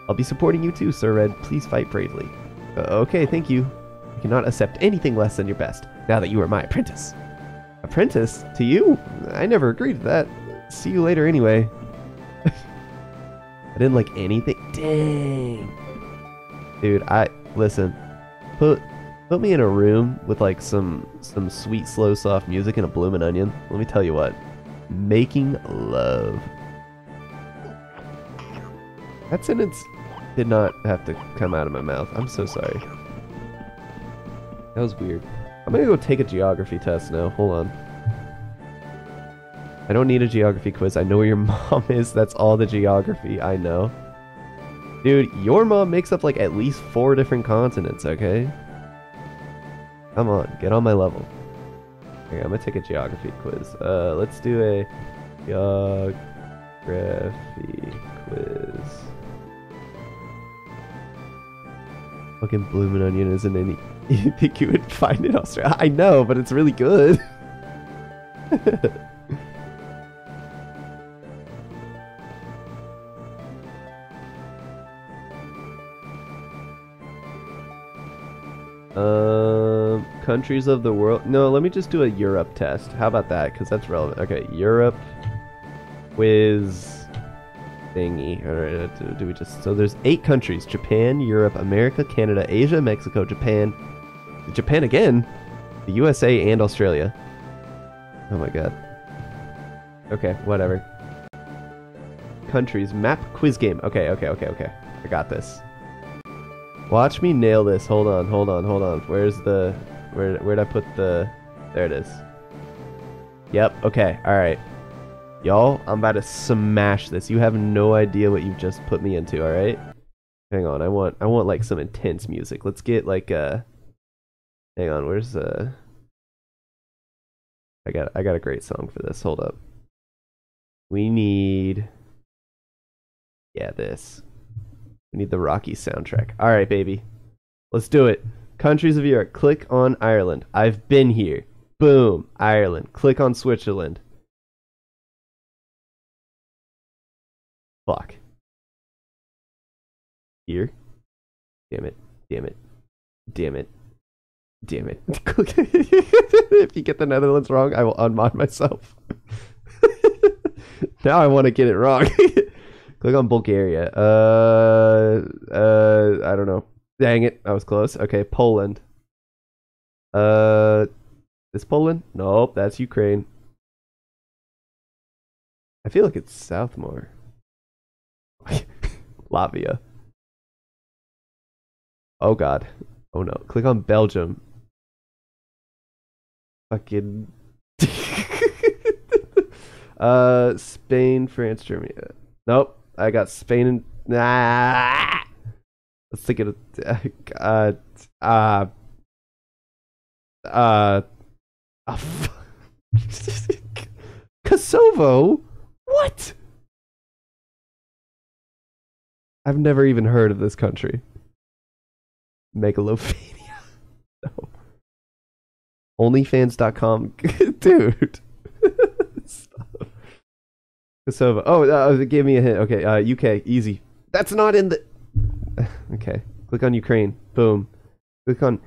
I'll be supporting you too, Sir Red. Please fight bravely. Uh, okay, thank you. I cannot accept anything less than your best, now that you are my apprentice. Apprentice? To you? I never agreed to that. See you later anyway. [LAUGHS] I didn't like anything. Dang. Dude, I listen. Put put me in a room with like some some sweet, slow, soft music and a bloomin' onion. Let me tell you what. Making love. That sentence did not have to come out of my mouth. I'm so sorry. That was weird. I'm gonna go take a geography test now. Hold on. I don't need a geography quiz. I know where your [LAUGHS] mom is. That's all the geography I know. Dude, your mom makes up like at least four different continents, okay? Come on, get on my level. Okay, I'm gonna take a geography quiz. Uh, let's do a geography quiz. Fucking bloomin' onion isn't any. You think you would find in Australia? I know, but it's really good. [LAUGHS] Um, countries of the world. No, let me just do a Europe test. How about that? Because that's relevant. Okay, Europe quiz thingy. All right, do, do we just? So there's eight countries: Japan, Europe, America, Canada, Asia, Mexico, Japan, Japan again, the USA, and Australia. Oh my god. Okay, whatever. Countries map quiz game. Okay, okay, okay, okay. I got this. Watch me nail this. Hold on, hold on, hold on. Where's the where where'd I put the there it is. Yep, okay, alright. Y'all, I'm about to smash this. You have no idea what you've just put me into, alright? Hang on, I want I want like some intense music. Let's get like uh hang on, where's uh I got I got a great song for this. Hold up. We need Yeah, this. We need the Rocky soundtrack. All right, baby. Let's do it. Countries of Europe. Click on Ireland. I've been here. Boom. Ireland. Click on Switzerland. Fuck. Here. Damn it. Damn it. Damn it. Damn it. [LAUGHS] if you get the Netherlands wrong, I will unmod myself. [LAUGHS] now I want to get it wrong. [LAUGHS] Click on Bulgaria. Uh, uh, I don't know. Dang it, I was close. Okay, Poland. Uh, is Poland? Nope, that's Ukraine. I feel like it's south more. Latvia. Oh god. Oh no. Click on Belgium. Fucking. [LAUGHS] uh, Spain, France, Germany. Nope. I got Spain and nah. Let's think of [LAUGHS] uh uh uh, [LAUGHS] uh Kosovo. What? I've never even heard of this country. Megalovania. Onlyfans.com. [LAUGHS] Dude. [LAUGHS] Kosovo. Oh, uh, give me a hint. Okay, uh, UK, easy. That's not in the. [LAUGHS] okay, click on Ukraine. Boom. Click on.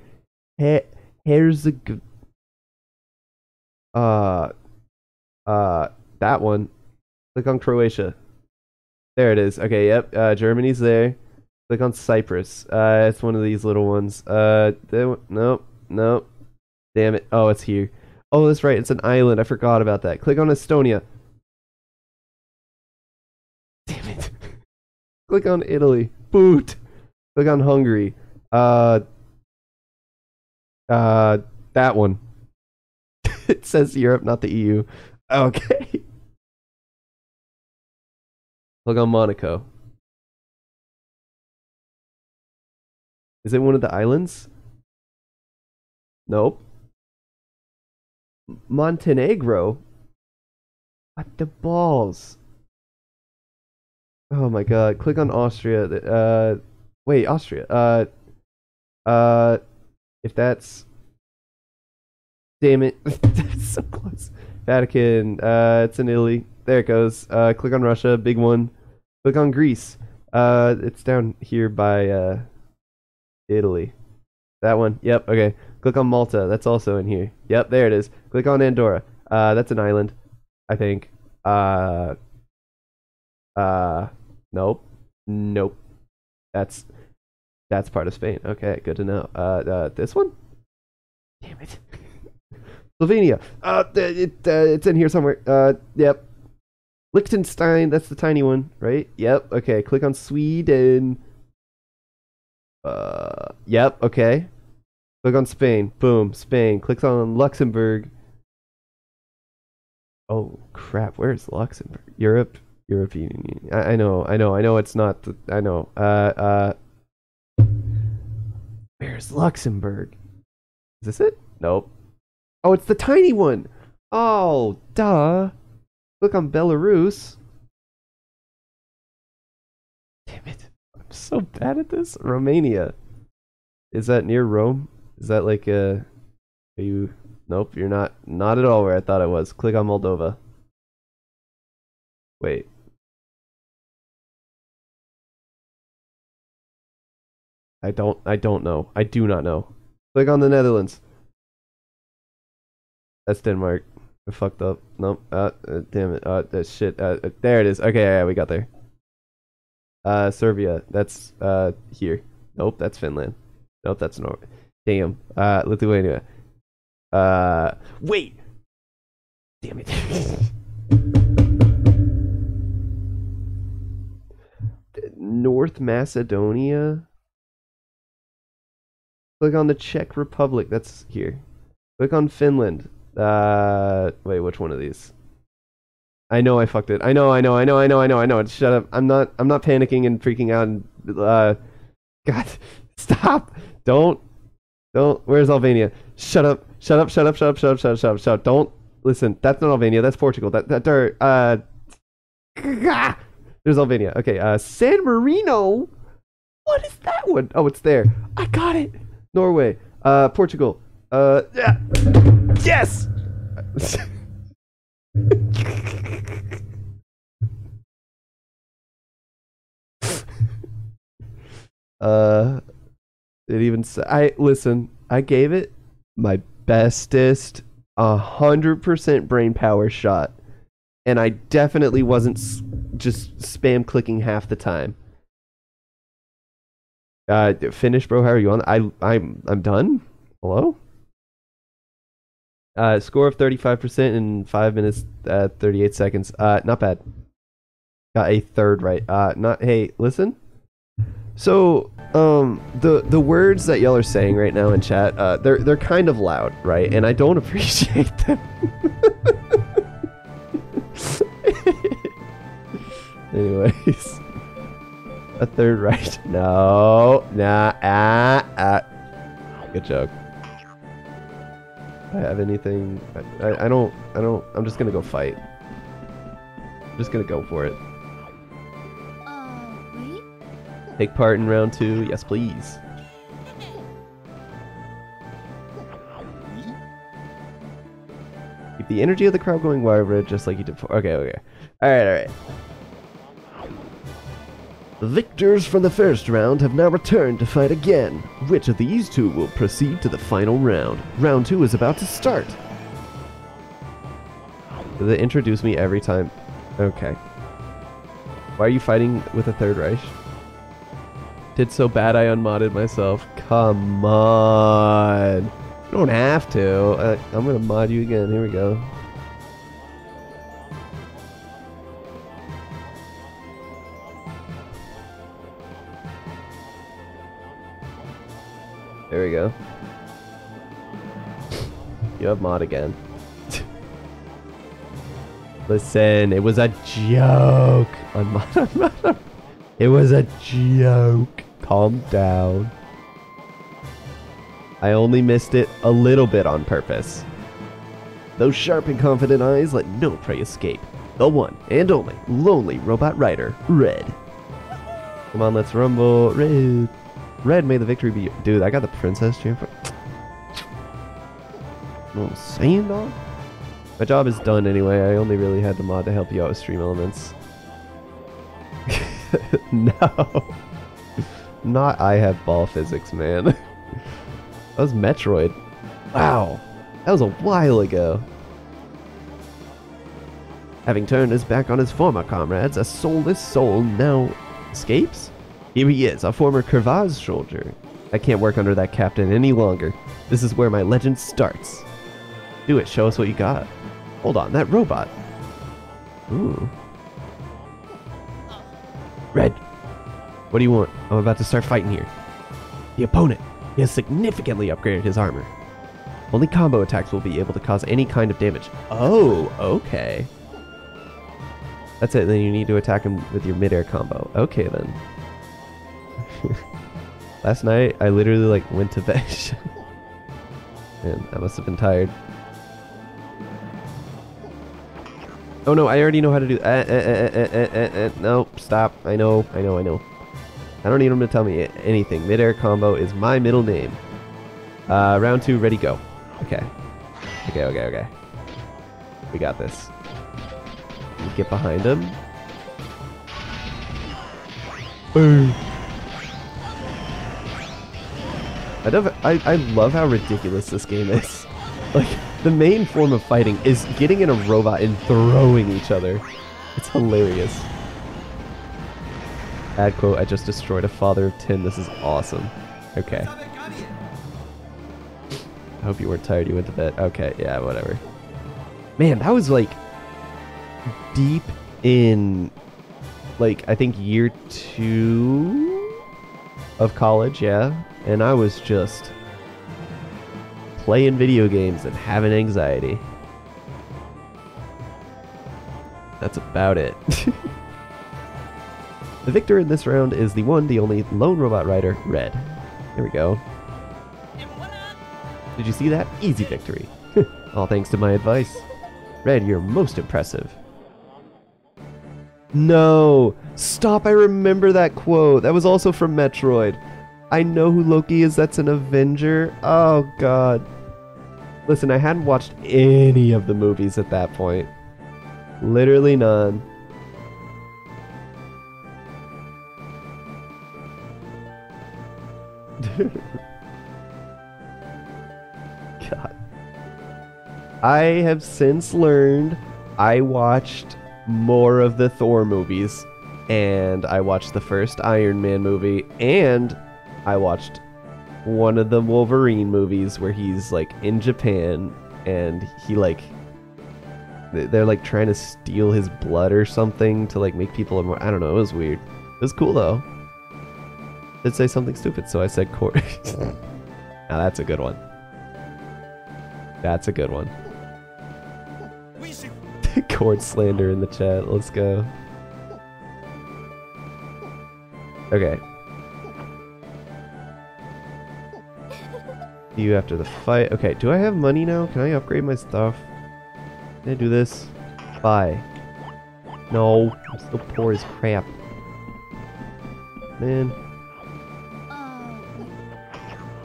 He- here's. G- uh, uh, that one. Click on Croatia. There it is. Okay, yep. Uh, Germany's there. Click on Cyprus. Uh, it's one of these little ones. Uh, there, nope, nope. Damn it. Oh, it's here. Oh, that's right. It's an island. I forgot about that. Click on Estonia. Damn it. [LAUGHS] Click on Italy. Boot. Click on Hungary. Uh, uh, that one. [LAUGHS] it says Europe, not the EU. Okay. [LAUGHS] Click on Monaco. Is it one of the islands? Nope. Montenegro? What the balls? Oh my god. Click on Austria. Uh wait, Austria. Uh uh if that's Damn it. [LAUGHS] that's so close. Vatican. Uh it's in Italy. There it goes. Uh click on Russia, big one. Click on Greece. Uh it's down here by uh Italy. That one. Yep, okay. Click on Malta. That's also in here. Yep, there it is. Click on Andorra. Uh that's an island, I think. Uh uh Nope. Nope. That's that's part of Spain. Okay, good to know. Uh, uh this one? Damn it. [LAUGHS] Slovenia. Uh, it, uh, it's in here somewhere. Uh, yep. Liechtenstein. That's the tiny one, right? Yep. Okay. Click on Sweden. Uh, yep. Okay. Click on Spain. Boom. Spain. Click on Luxembourg. Oh crap! Where's Luxembourg? Europe. European Union. I, I know, I know, I know. It's not. The, I know. Uh, uh. Where's Luxembourg? Is this it? Nope. Oh, it's the tiny one. Oh, duh. Look on Belarus. Damn it. So bad at this. Romania. Is that near Rome? Is that like a. Are you. Nope, you're not. Not at all where I thought it was. Click on Moldova. Wait. I don't. I don't know. I do not know. Click on the Netherlands. That's Denmark. I fucked up. Nope. Uh, uh damn it. Uh, that shit. Uh, uh, there it is. Okay, yeah, we got there. Uh, Serbia. That's uh here. Nope, that's Finland. Nope, that's Norway. Damn. Uh, Lithuania. Uh, wait. Damn it. [LAUGHS] North Macedonia. Click on the Czech Republic. That's here. Click on Finland. Uh, wait, which one of these? I know I fucked it. I know, I know, I know, I know, I know, I know. Shut up. I'm not I'm not panicking and freaking out and uh God [LAUGHS] stop. Don't don't where's Albania? Shut up. Shut up, shut up, shut up, shut up, shut up, shut up, shut up. Don't listen, that's not Albania, that's Portugal. That that dirt uh [LAUGHS] ah! there's Albania. Okay, uh San Marino. What is that one? Oh it's there. I got it. Norway. Uh Portugal. Uh yeah. Yes! [LAUGHS] uh, it even say, I listen. I gave it my bestest, hundred percent brain power shot, and I definitely wasn't s- just spam clicking half the time. Uh, finish, bro. How are you on? I I'm I'm done. Hello. Uh, score of 35% in 5 minutes uh, 38 seconds. Uh, not bad. Got a third right. Uh, not hey, listen. So, um the the words that y'all are saying right now in chat, uh they're they're kind of loud, right? And I don't [LAUGHS] appreciate them. [LAUGHS] Anyways. A third right. [LAUGHS] No. Nah. Ah. ah. Good joke. I have anything. I, I, I don't. I don't. I'm just gonna go fight. I'm just gonna go for it. Take part in round two. Yes, please. Keep the energy of the crowd going wild, just like you did before. Okay, okay. All right, all right. The victors from the first round have now returned to fight again. Which of these two will proceed to the final round? Round two is about to start. They introduce me every time. Okay. Why are you fighting with a Third Reich? Did so bad I unmodded myself. Come on. You don't have to. Uh, I'm gonna mod you again. Here we go. There we go. You have mod again. [LAUGHS] Listen, it was a joke. On mod, [LAUGHS] it was a joke. Calm down. I only missed it a little bit on purpose. Those sharp and confident eyes let no prey escape. The one and only lonely robot rider, Red. Come on, let's rumble. Red. Red, may the victory be. Dude, I got the princess champ. I'm saying, dog? My job is done anyway. I only really had the mod to help you out with stream elements. [LAUGHS] no. Not I have ball physics, man. [LAUGHS] that was Metroid. Wow. That was a while ago. Having turned his back on his former comrades, a soulless soul now escapes? Here he is, a former Kurvaz soldier. I can't work under that captain any longer. This is where my legend starts. Do it. Show us what you got. Hold on, that robot. Ooh. Red. What do you want? I'm about to start fighting here. The opponent has significantly upgraded his armor. Only combo attacks will be able to cause any kind of damage. Oh, okay. That's it, then you need to attack him with your midair combo. Okay then. [LAUGHS] Last night, I literally like went to bed. [LAUGHS] and I must have been tired. Oh no, I already know how to do. Uh, uh, uh, uh, uh, uh, uh, no, stop. I know, I know, I know. I don't need him to tell me anything. Midair combo is my middle name. Uh, round two, ready, go. Okay. Okay, okay, okay. We got this. Get behind him. Boom. I I, I love how ridiculous this game is. [LAUGHS] Like, the main form of fighting is getting in a robot and throwing each other. It's hilarious. Ad quote, I just destroyed a father of 10. This is awesome. Okay. I hope you weren't tired. You went to bed. Okay, yeah, whatever. Man, that was like deep in like I think year two of college, yeah. And I was just playing video games and having anxiety. That's about it. [LAUGHS] the victor in this round is the one, the only lone robot rider, Red. There we go. Did you see that? Easy victory. [LAUGHS] All thanks to my advice. Red, you're most impressive. No! Stop, I remember that quote. That was also from Metroid. I know who Loki is, that's an Avenger. Oh god. Listen, I hadn't watched any of the movies at that point. Literally none. [LAUGHS] God. I have since learned I watched more of the Thor movies and I watched the first Iron Man movie and I watched one of the Wolverine movies where he's like in Japan and he like they're like trying to steal his blood or something to like make people more I don't know, it was weird. It was cool though. Did say something stupid, so I said court. [LAUGHS] now that's a good one. That's a good one. [LAUGHS] Cord slander in the chat. Let's go. Okay. You after the fight. Okay, do I have money now? Can I upgrade my stuff? Can I do this? Buy. No, I'm still poor as crap. Man.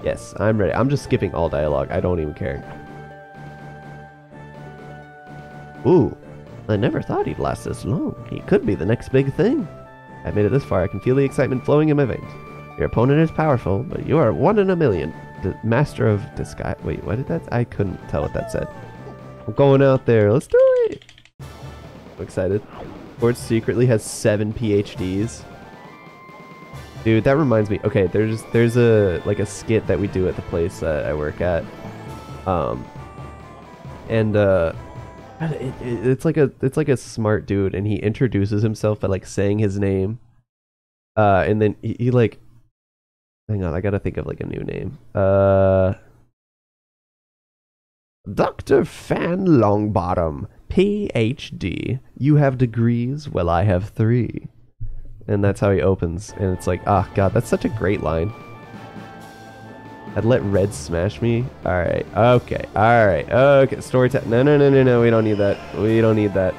Yes, I'm ready. I'm just skipping all dialogue. I don't even care. Ooh, I never thought he'd last this long. He could be the next big thing. I've made it this far. I can feel the excitement flowing in my veins. Your opponent is powerful, but you are one in a million. The master of disguise. Wait, what did that? I couldn't tell what that said. I'm going out there. Let's do it. I'm excited. Ford secretly has seven PhDs. Dude, that reminds me. Okay, there's there's a like a skit that we do at the place that I work at. Um, and uh, it, it, it's like a it's like a smart dude, and he introduces himself by like saying his name. Uh, and then he, he like, hang on, I gotta think of like a new name. Uh, Doctor Fan Longbottom, PhD. You have degrees, well I have three. And that's how he opens, and it's like, ah, god, that's such a great line. I'd let Red smash me. All right. Okay. All right. Okay. Story time. No, no, no, no, no. We don't need that. We don't need that.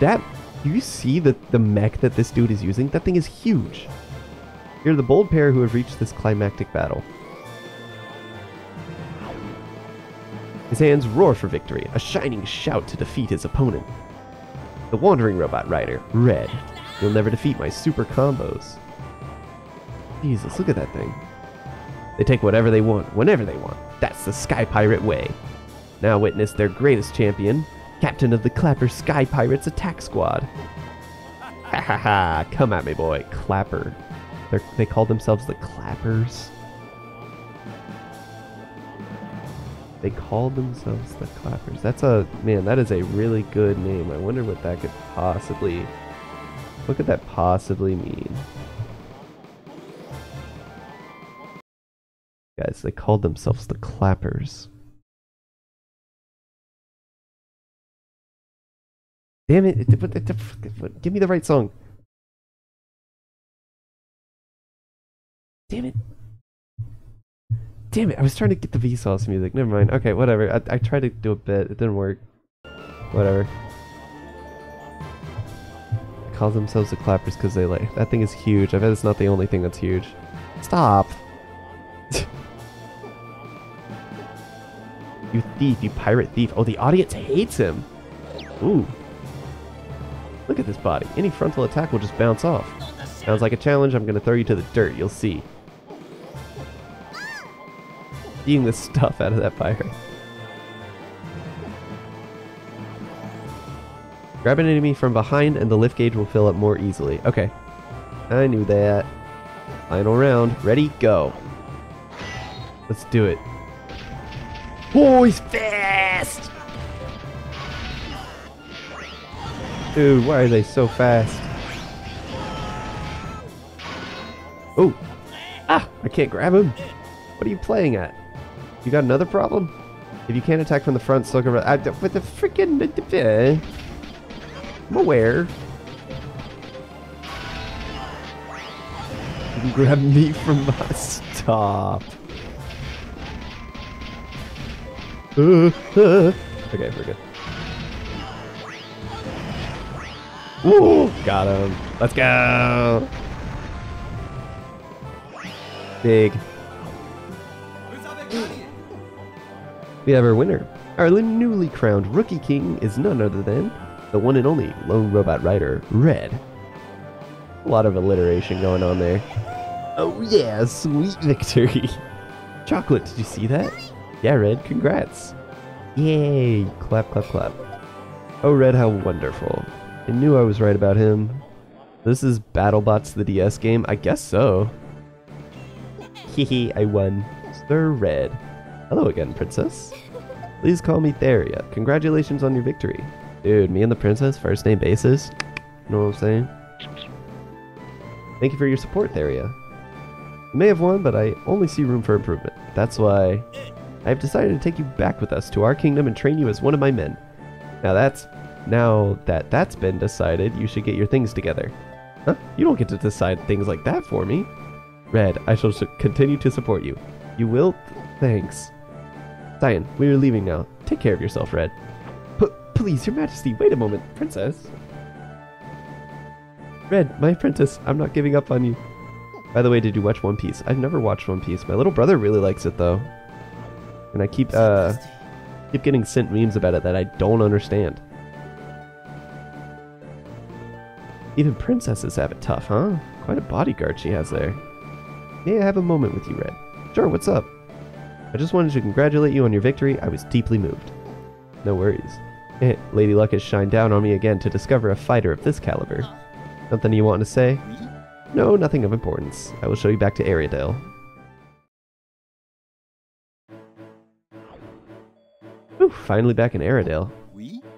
That. Do you see the the mech that this dude is using? That thing is huge. You're the bold pair who have reached this climactic battle. His hands roar for victory, a shining shout to defeat his opponent. The wandering robot rider, Red. You'll never defeat my super combos. Jesus, look at that thing. They take whatever they want, whenever they want. That's the Sky Pirate way. Now witness their greatest champion, captain of the Clapper Sky Pirates attack squad. Ha ha ha, come at me, boy. Clapper. They're, they call themselves the Clappers. They called themselves the Clappers. That's a, man, that is a really good name. I wonder what that could possibly, what could that possibly mean? Guys, they called themselves the Clappers. Damn it! Give me the right song. Damn it! Damn it! I was trying to get the Vsauce music. Never mind. Okay, whatever. I, I tried to do a bit. It didn't work. Whatever. Calls themselves the clappers because they like that thing is huge. I bet it's not the only thing that's huge. Stop. you thief, you pirate thief. Oh, the audience hates him. Ooh. Look at this body. Any frontal attack will just bounce off. Sounds like a challenge. I'm going to throw you to the dirt. You'll see. Eating the [LAUGHS] stuff out of that pirate. Grab an enemy from behind and the lift gauge will fill up more easily. Okay. I knew that. Final round. Ready? Go. Let's do it. Oh, he's fast! Dude, why are they so fast? Oh! Ah! I can't grab him! What are you playing at? You got another problem? If you can't attack from the front, go uh, with the freaking... I'm aware. You can grab me from my stop. Uh, [LAUGHS] uh. Okay, we're good. Woo! Got him. Let's go. Big. We have our winner. Our newly crowned rookie king is none other than the one and only lone robot rider, Red. A lot of alliteration going on there. Oh yeah, sweet victory. [LAUGHS] Chocolate, did you see that? Yeah, Red, congrats. Yay, clap, clap, clap. Oh, Red, how wonderful. I knew I was right about him. This is BattleBots the DS game? I guess so. [LAUGHS] Hehe, I won. Sir Red. Hello again, princess. Please call me Theria. Congratulations on your victory. Dude, me and the princess, first name basis. You know what I'm saying? Thank you for your support, Theria. You may have won, but I only see room for improvement. That's why I have decided to take you back with us to our kingdom and train you as one of my men. Now that's now that that's been decided, you should get your things together. Huh? You don't get to decide things like that for me. Red, I shall continue to support you. You will? Thanks. Cyan, we are leaving now. Take care of yourself, Red. Please, your majesty, wait a moment. Princess. Red, my princess, I'm not giving up on you. By the way, did you watch One Piece? I've never watched One Piece. My little brother really likes it, though. And I keep, uh, keep getting sent memes about it that I don't understand. Even princesses have it tough, huh? Quite a bodyguard she has there. May I have a moment with you, Red? Sure, what's up? I just wanted to congratulate you on your victory. I was deeply moved. No worries. Lady Luck has shined down on me again to discover a fighter of this caliber. Something you want to say? No, nothing of importance. I will show you back to Ariadale. Whew, finally back in Aerodale.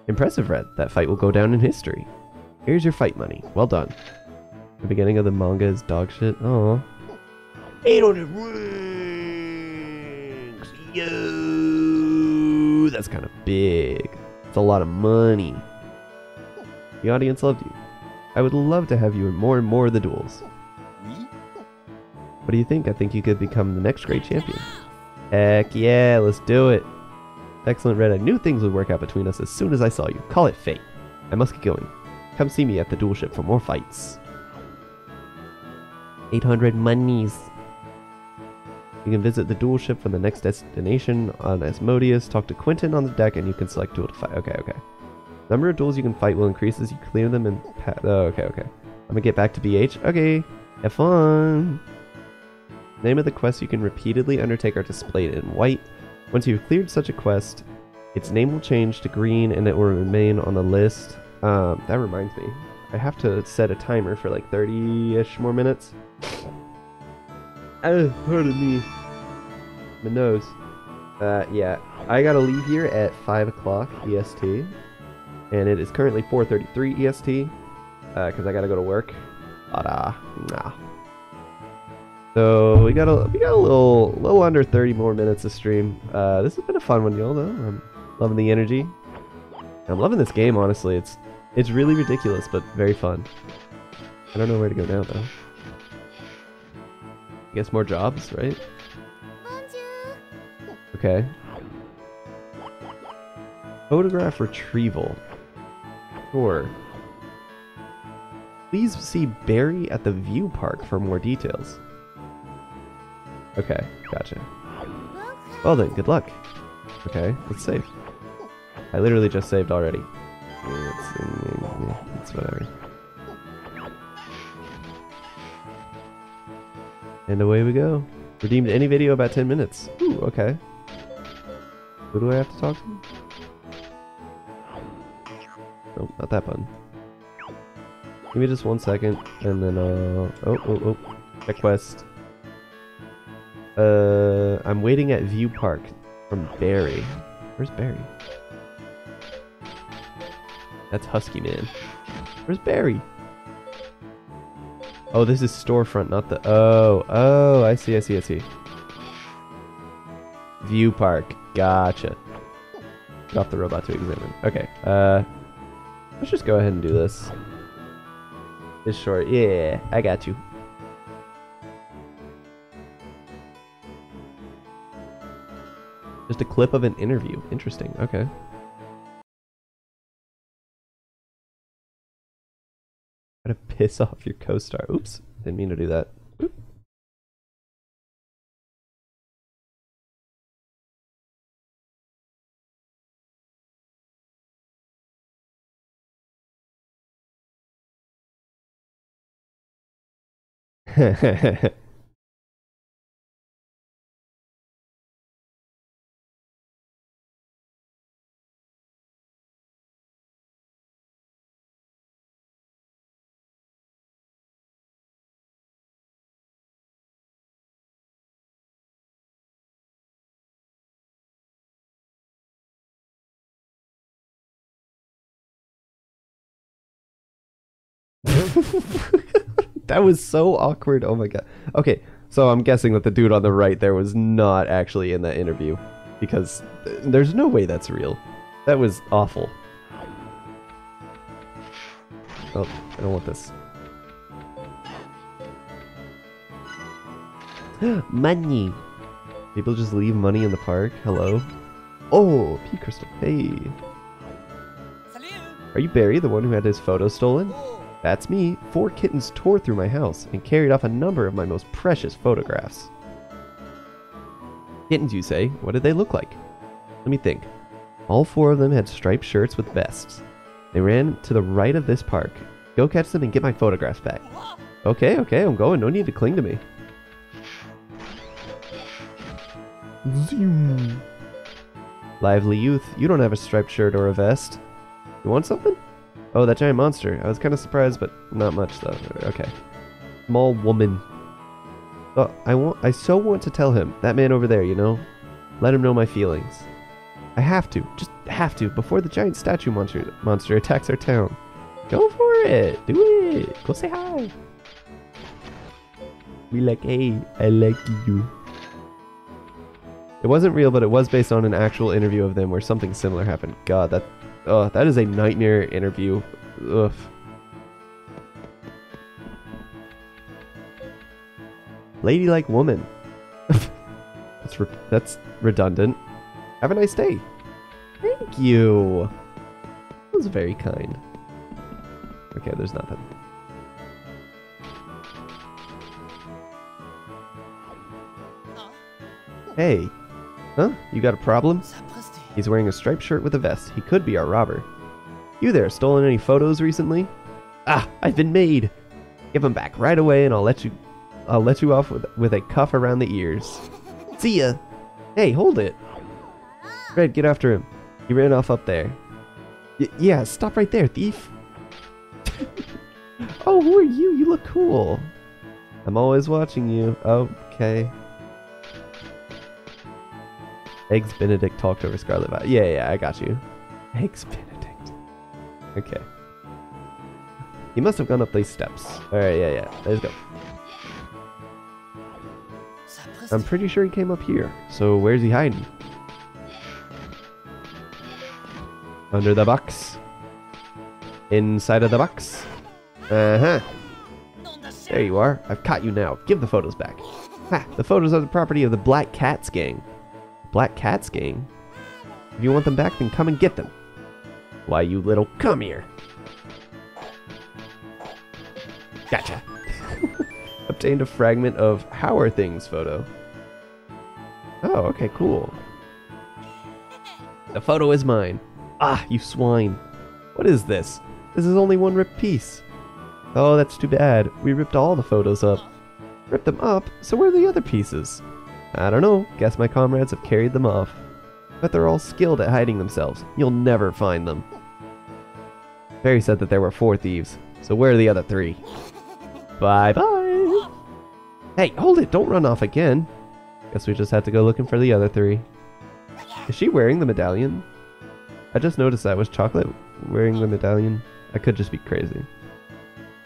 Impressive, Red. That fight will go down in history. Here's your fight money. Well done. The beginning of the manga is dog shit. Oh. 800 rings! Yo! That's kind of big. A lot of money. The audience loved you. I would love to have you in more and more of the duels. What do you think? I think you could become the next great champion. Heck yeah, let's do it. Excellent, Red. I knew things would work out between us as soon as I saw you. Call it fate. I must get going. Come see me at the duel ship for more fights. 800 monies. You can visit the duel ship from the next destination on Asmodeus, talk to Quentin on the deck, and you can select duel to fight. Okay, okay. Number of duels you can fight will increase as you clear them and pa- Oh, okay, okay. I'm gonna get back to BH. Okay, have fun! Name of the quests you can repeatedly undertake are displayed in white. Once you've cleared such a quest, its name will change to green and it will remain on the list. Um, that reminds me. I have to set a timer for like 30-ish more minutes. Oh, pardon me. My nose. Uh, yeah. I gotta leave here at 5 o'clock EST. And it is currently 4.33 EST. Uh, cause I gotta go to work. But, uh, nah. So we got a we got a little little under 30 more minutes of stream. Uh, this has been a fun one, y'all. Though I'm loving the energy. I'm loving this game. Honestly, it's it's really ridiculous, but very fun. I don't know where to go now though. I guess more jobs, right? Okay. Photograph retrieval. Sure. Please see Barry at the View Park for more details. Okay, gotcha. Well then, good luck. Okay, let's save. I literally just saved already. It's, it's whatever. And away we go. Redeemed any video about 10 minutes. Ooh, okay. Who do I have to talk to? Nope, not that button. Give me just one second, and then, uh... Oh, oh, oh. Check quest. Uh, I'm waiting at View Park from Barry. Where's Barry? That's Husky Man. Where's Barry? Oh, this is storefront, not the... Oh, oh, I see, I see, I see. View Park. Gotcha. Drop the robot to examine. Okay, uh... Let's just go ahead and do this. It's short. Yeah, I got you. Just a clip of an interview. Interesting. Okay. Try to piss off your co-star. Oops. Didn't mean to do that. Oop. [LAUGHS] [LAUGHS] that was so awkward. Oh my god. Okay, so I'm guessing that the dude on the right there was not actually in that interview because there's no way that's real. That was awful. Oh, I don't want this. [GASPS] money. People just leave money in the park. Hello. Oh, P crystal. Hey. Are you Barry, the one who had his photo stolen? Oh. That's me. Four kittens tore through my house and carried off a number of my most precious photographs. Kittens, you say? What did they look like? Let me think. All four of them had striped shirts with vests. They ran to the right of this park. Go catch them and get my photographs back. Okay, okay, I'm going. No need to cling to me. Zoom. Lively youth, you don't have a striped shirt or a vest. You want something? Oh, that giant monster. I was kind of surprised, but not much though. Okay. Small woman. Oh, I want. I so want to tell him that man over there. You know, let him know my feelings. I have to, just have to, before the giant statue monster monster attacks our town. Go for it. Do it. Go say hi. Be like, hey, I like you. It wasn't real, but it was based on an actual interview of them where something similar happened. God, that Oh, that is a nightmare interview. Ugh. Ladylike woman. [LAUGHS] that's re- that's redundant. Have a nice day. Thank you. That was very kind. Okay, there's nothing. Hey. Huh? You got a problem? He's wearing a striped shirt with a vest. He could be our robber. You there, stolen any photos recently? Ah, I've been made. Give them back right away, and I'll let you, I'll let you off with with a cuff around the ears. [LAUGHS] See ya. Hey, hold it. Red, get after him. He ran off up there. Y- yeah, stop right there, thief. [LAUGHS] oh, who are you? You look cool. I'm always watching you. Okay. Eggs Benedict talked over Scarlet Violet. Yeah, yeah, I got you. Eggs Benedict. Okay. He must have gone up these steps. Alright, yeah, yeah. Let's go. I'm pretty sure he came up here. So where's he hiding? Under the box. Inside of the box. Uh-huh. There you are. I've caught you now. Give the photos back. Ha! The photos are the property of the Black Cats gang. Black Cats gang? If you want them back, then come and get them. Why, you little... Come here! Gotcha. [LAUGHS] Obtained a fragment of How Are Things photo. Oh, okay, cool. The photo is mine. Ah, you swine. What is this? This is only one ripped piece. Oh, that's too bad. We ripped all the photos up. Ripped them up? So where are the other pieces? I don't know. Guess my comrades have carried them off. But they're all skilled at hiding themselves. You'll never find them. Barry said that there were four thieves. So where are the other three? Bye bye. Hey, hold it. Don't run off again. Guess we just had to go looking for the other three. Is she wearing the medallion? I just noticed that. Was Chocolate wearing the medallion? I could just be crazy.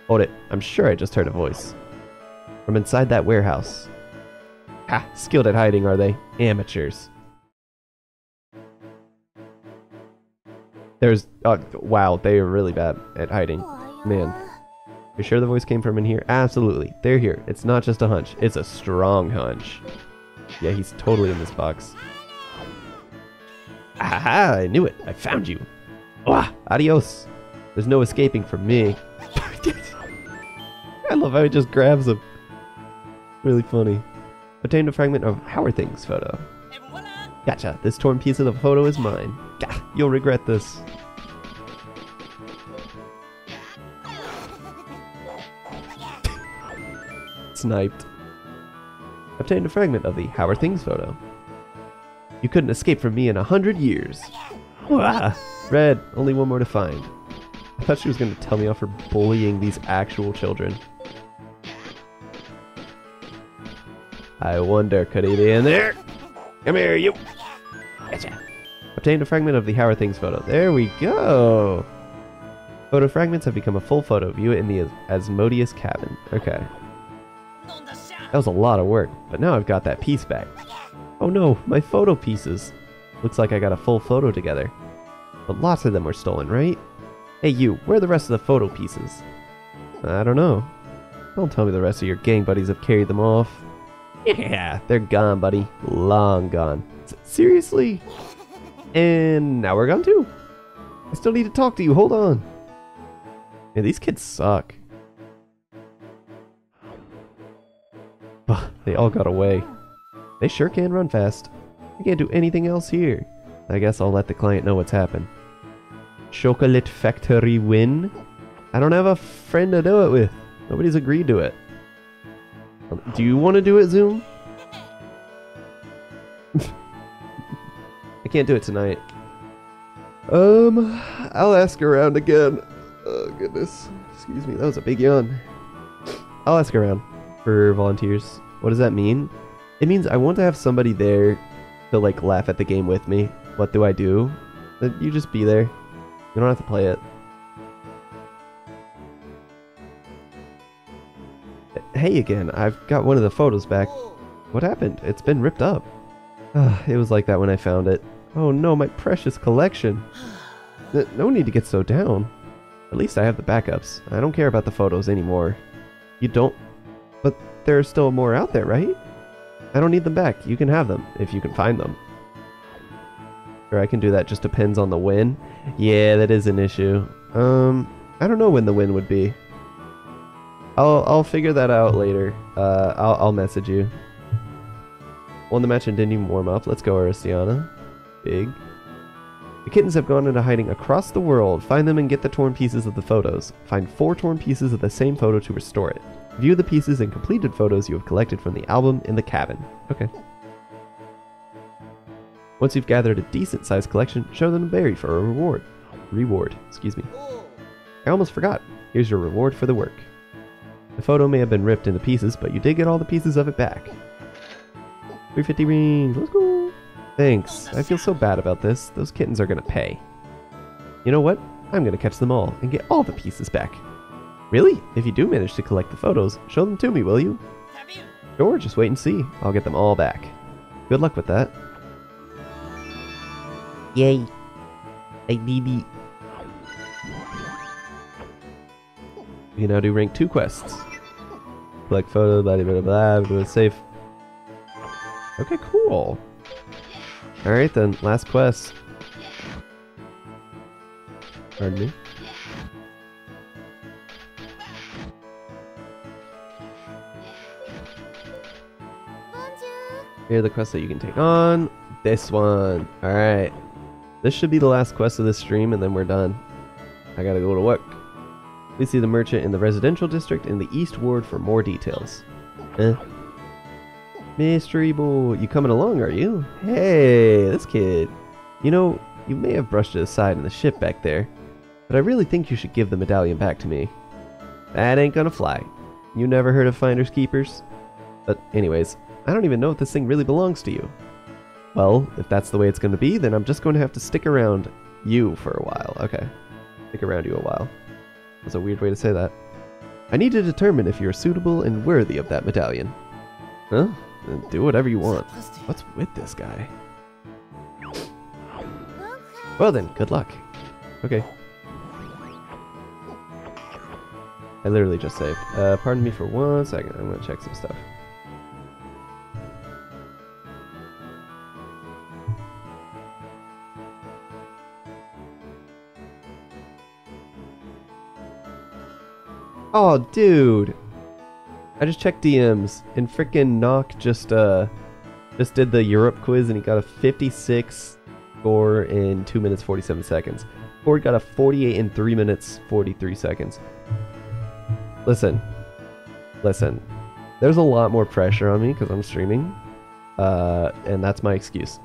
Hold it. I'm sure I just heard a voice. From inside that warehouse. Ha! Skilled at hiding, are they? Amateurs. There's. Oh, wow, they are really bad at hiding. Man. You sure the voice came from in here? Absolutely. They're here. It's not just a hunch, it's a strong hunch. Yeah, he's totally in this box. Aha! I knew it. I found you. Ah, adios. There's no escaping from me. [LAUGHS] I love how he just grabs him. Really funny. Obtained a fragment of How Are Things photo. Gotcha. This torn piece of the photo is mine. Gah, you'll regret this. [LAUGHS] Sniped. Obtained a fragment of the How Are Things photo. You couldn't escape from me in a hundred years. Wah! Red, only one more to find. I thought she was going to tell me off for bullying these actual children. I wonder, could he be in there? Come here, you! Gotcha. Obtained a fragment of the How Are Things photo. There we go! Photo fragments have become a full photo. View it in the Asmodeus cabin. Okay. That was a lot of work, but now I've got that piece back. Oh no, my photo pieces. Looks like I got a full photo together. But lots of them were stolen, right? Hey you, where are the rest of the photo pieces? I don't know. Don't tell me the rest of your gang buddies have carried them off. [LAUGHS] Yeah, they're gone, buddy. Long gone. S- seriously? And now we're gone too. I still need to talk to you. Hold on. Yeah, these kids suck. [SIGHS] They all got away. They sure can run fast. I can't do anything else here. I guess I'll let the client know what's happened. Chocolate Factory win? I don't have a friend to do it with. Nobody's agreed to it. Do you want to do it, Zoom? [LAUGHS] I can't do it tonight. Um, I'll ask around again. Oh, goodness. Excuse me, that was a big yawn. I'll ask around for volunteers. What does that mean? It means I want to have somebody there to, like, laugh at the game with me. What do I do? You just be there. You don't have to play it. Hey again, I've got one of the photos back. What happened? It's been ripped up. Ah, it was like that when I found it. Oh no, my precious collection. No need to get so down. At least I have the backups. I don't care about the photos anymore. You don't? But there are still more out there, right? I don't need them back. You can have them, if you can find them. Sure, I can do that. Just depends on the win. Yeah, that is an issue. Um, I don't know when the win would be. I'll I'll figure that out later. Uh, I'll I'll message you. Won the match and didn't even warm up. Let's go, Aristiana. Big. The kittens have gone into hiding across the world. Find them and get the torn pieces of the photos. Find four torn pieces of the same photo to restore it. View the pieces and completed photos you have collected from the album in the cabin. Okay. Once you've gathered a decent sized collection, show them to Barry for a reward. Reward, excuse me. I almost forgot. Here's your reward for the work. The photo may have been ripped into pieces, but you did get all the pieces of it back. 350 rings, let's go! Thanks. I feel so bad about this. Those kittens are gonna pay. You know what? I'm gonna catch them all and get all the pieces back. Really? If you do manage to collect the photos, show them to me, will you? Sure, just wait and see. I'll get them all back. Good luck with that. Yay. I need it. You can now do rank 2 quests. Black photo, blah, blah, blah, blah, safe. Okay, cool. Alright then, last quest. Pardon me. Here are the quests that you can take on. This one. Alright. This should be the last quest of this stream and then we're done. I gotta go to work. Please see the merchant in the residential district in the East Ward for more details. Eh. Mystery boy, you coming along, are you? Hey, this kid. You know, you may have brushed it aside in the ship back there, but I really think you should give the medallion back to me. That ain't gonna fly. You never heard of finders keepers? But anyways, I don't even know if this thing really belongs to you. Well, if that's the way it's gonna be, then I'm just going to have to stick around you for a while. Okay. Stick around you a while. That's a weird way to say that. I need to determine if you're suitable and worthy of that medallion. Huh? Then do whatever you want. What's with this guy? Well then, good luck. Okay. I literally just saved. Uh, pardon me for one second. I'm gonna check some stuff. Oh, dude. I just checked DMs and freaking Knock just uh just did the Europe quiz and he got a 56 score in 2 minutes 47 seconds. Ford got a 48 in 3 minutes 43 seconds. Listen. Listen. There's a lot more pressure on me because I'm streaming. Uh, and that's my excuse.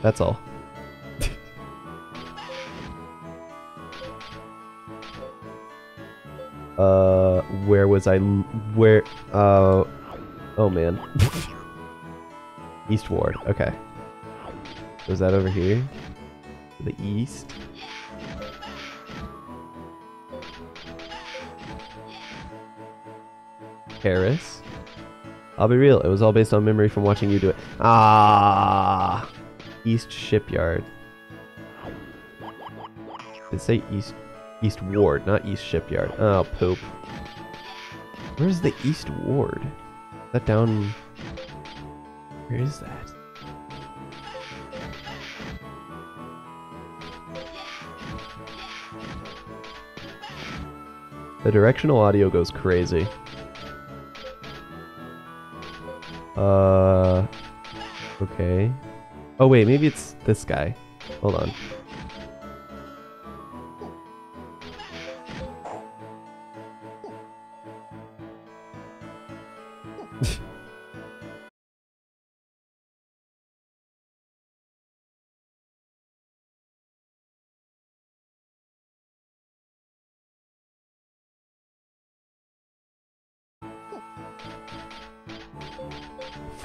That's all. Uh, where was I? Where? Uh, oh man. [LAUGHS] East Ward. Okay. Was that over here? The east. Paris. I'll be real, it was all based on memory from watching you do it. Ah, East Shipyard. They say East East Ward, not East Shipyard. Oh, poop. Where's the East Ward? Is that down? Where is that? The directional audio goes crazy. Uh, okay. Oh wait, maybe it's this guy. Hold on.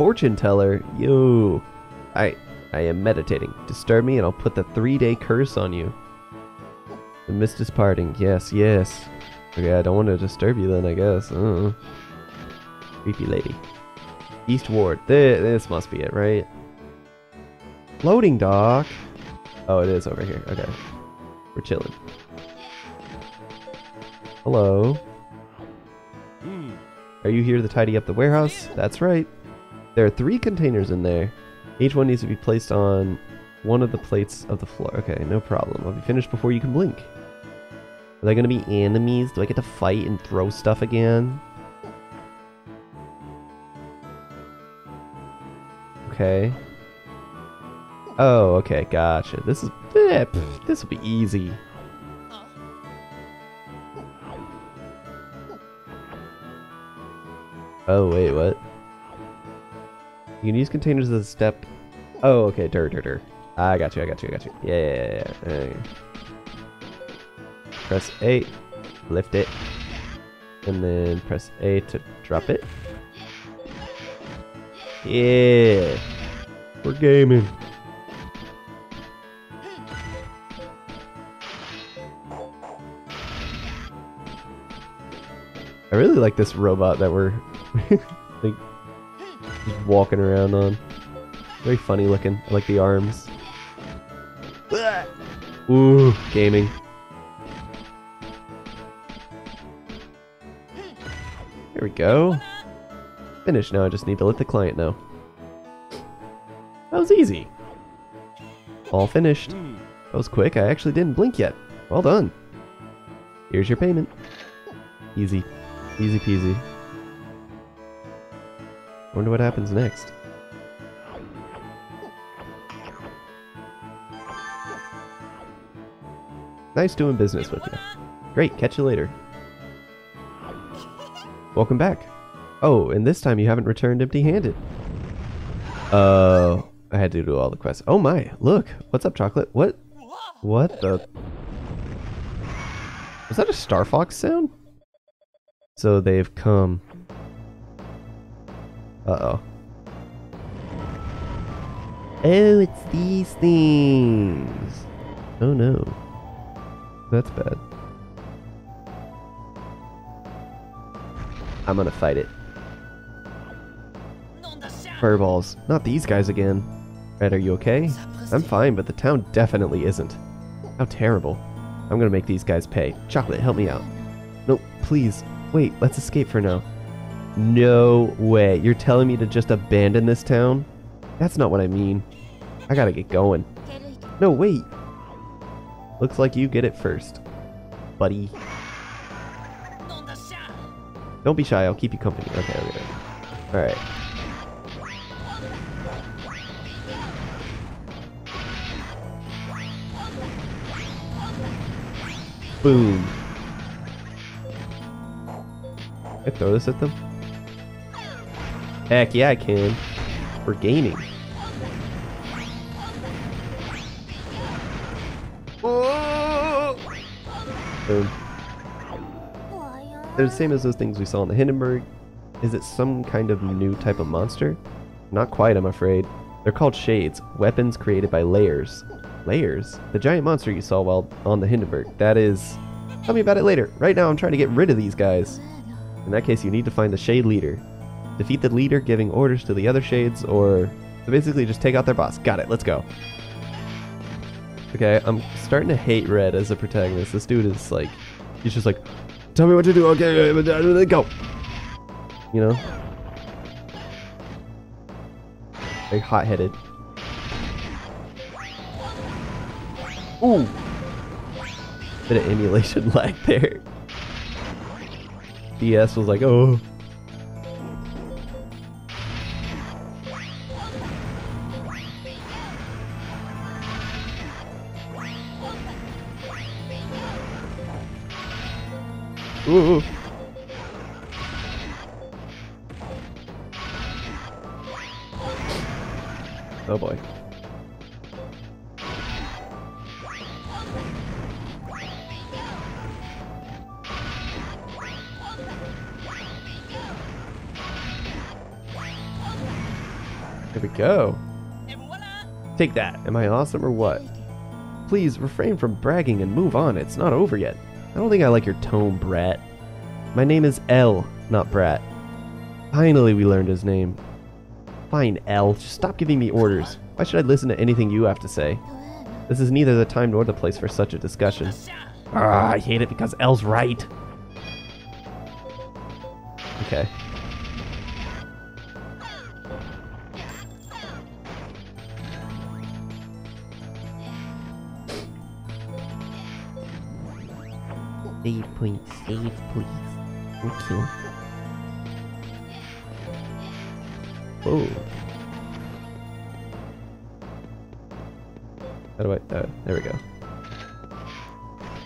Fortune teller, yo. I I am meditating. Disturb me and I'll put the three day curse on you. The mist is parting. Yes, yes. Okay, I don't want to disturb you then, I guess. Uh Creepy lady. East Ward. This, this must be it, right? Loading dock. Oh, it is over here. Okay. We're chilling. Hello. Are you here to tidy up the warehouse? That's right. There are three containers in there. Each one needs to be placed on one of the plates of the floor. Okay, no problem. I'll be finished before you can blink. Are there gonna be enemies? Do I get to fight and throw stuff again? Okay. Oh, okay, gotcha. This is eh, this will be easy. Oh wait, what? You can use containers as a step. Oh, okay, dur dur dur. I got you, I got you, I got you. Yeah, yeah, yeah, yeah. There you go. Press A, lift it, and then press A to drop it. Yeah, we're gaming. I really like this robot that we're [LAUGHS] just walking around on. Very funny looking. I like the arms. Ooh, gaming. There we go. Finished now, I just need to let the client know. That was easy. All finished. That was quick, I actually didn't blink yet. Well done. Here's your payment. Easy. Easy peasy. Wonder what happens next. Nice doing business with you. Great, catch you later. Welcome back. Oh, and this time you haven't returned empty-handed. Oh, I had to do all the quests. Oh my, look. What's up, Chocolate? What? What the? Was that a Star Fox sound? So they've come. Uh-oh. Oh, it's these things. Oh no. That's bad. I'm gonna fight it. Fireballs. Not these guys again. Red, are you okay? I'm fine, but the town definitely isn't. How terrible. I'm gonna make these guys pay. Chocolate, help me out. No, please. Wait, let's escape for now. No way. You're telling me to just abandon this town? That's not what I mean. I gotta get going. No, wait. Looks like you get it first. Buddy. Don't be shy, I'll keep you company. Okay, okay. Alright. Boom. I throw this at them? Heck yeah, I can. We're gaining. Boom. They're the same as those things we saw in the Hindenburg. Is it some kind of new type of monster? Not quite, I'm afraid. They're called shades, weapons created by layers. Layers? The giant monster you saw while on the Hindenburg. That is... Tell me about it later. Right now I'm trying to get rid of these guys. In that case, you need to find the shade leader. Defeat the leader giving orders to the other shades, or... Basically just take out their boss. Got it, let's go. Okay, I'm starting to hate Red as a protagonist. This dude is like... He's just like, tell me what to do, okay, uh, go. You know? Like hot-headed. Ooh! Bit of emulation [LAUGHS] lag there. [LAUGHS] DS was like, oh. Ooh. Oh boy. There we go. Take that. Am I awesome or what? Please refrain from bragging and move on. It's not over yet. I don't think I like your tone, Brat. My name is L, not Brat. Finally, we learned his name. Fine, L. Just stop giving me orders. Why should I listen to anything you have to say? This is neither the time nor the place for such a discussion. Ah, I hate it because L's right. Okay. Please. Thank you. Whoa. How do I? Uh, there we go.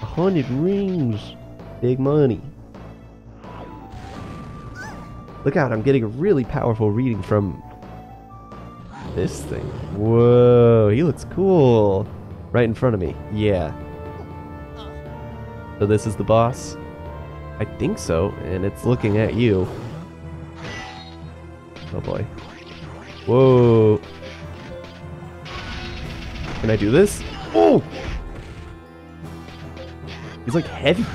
A hundred rings. Big money. Look out, I'm getting a really powerful reading from this thing. Whoa, he looks cool. Right in front of me. Yeah. So this is the boss? I think so, and it's looking at you. Oh boy. Whoa. Can I do this? Oh! He's like heavy.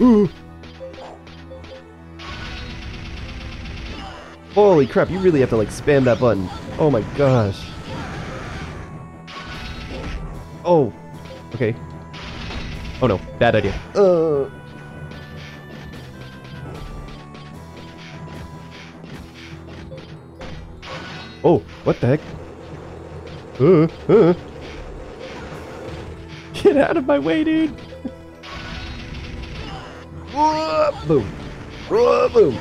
Ooh. Holy crap, you really have to like spam that button. Oh my gosh. Oh. Okay. Oh no, bad idea. Uh. Oh, what the heck? Uh, uh. Get out of my way, dude! Whoa, boom. Whoa, boom.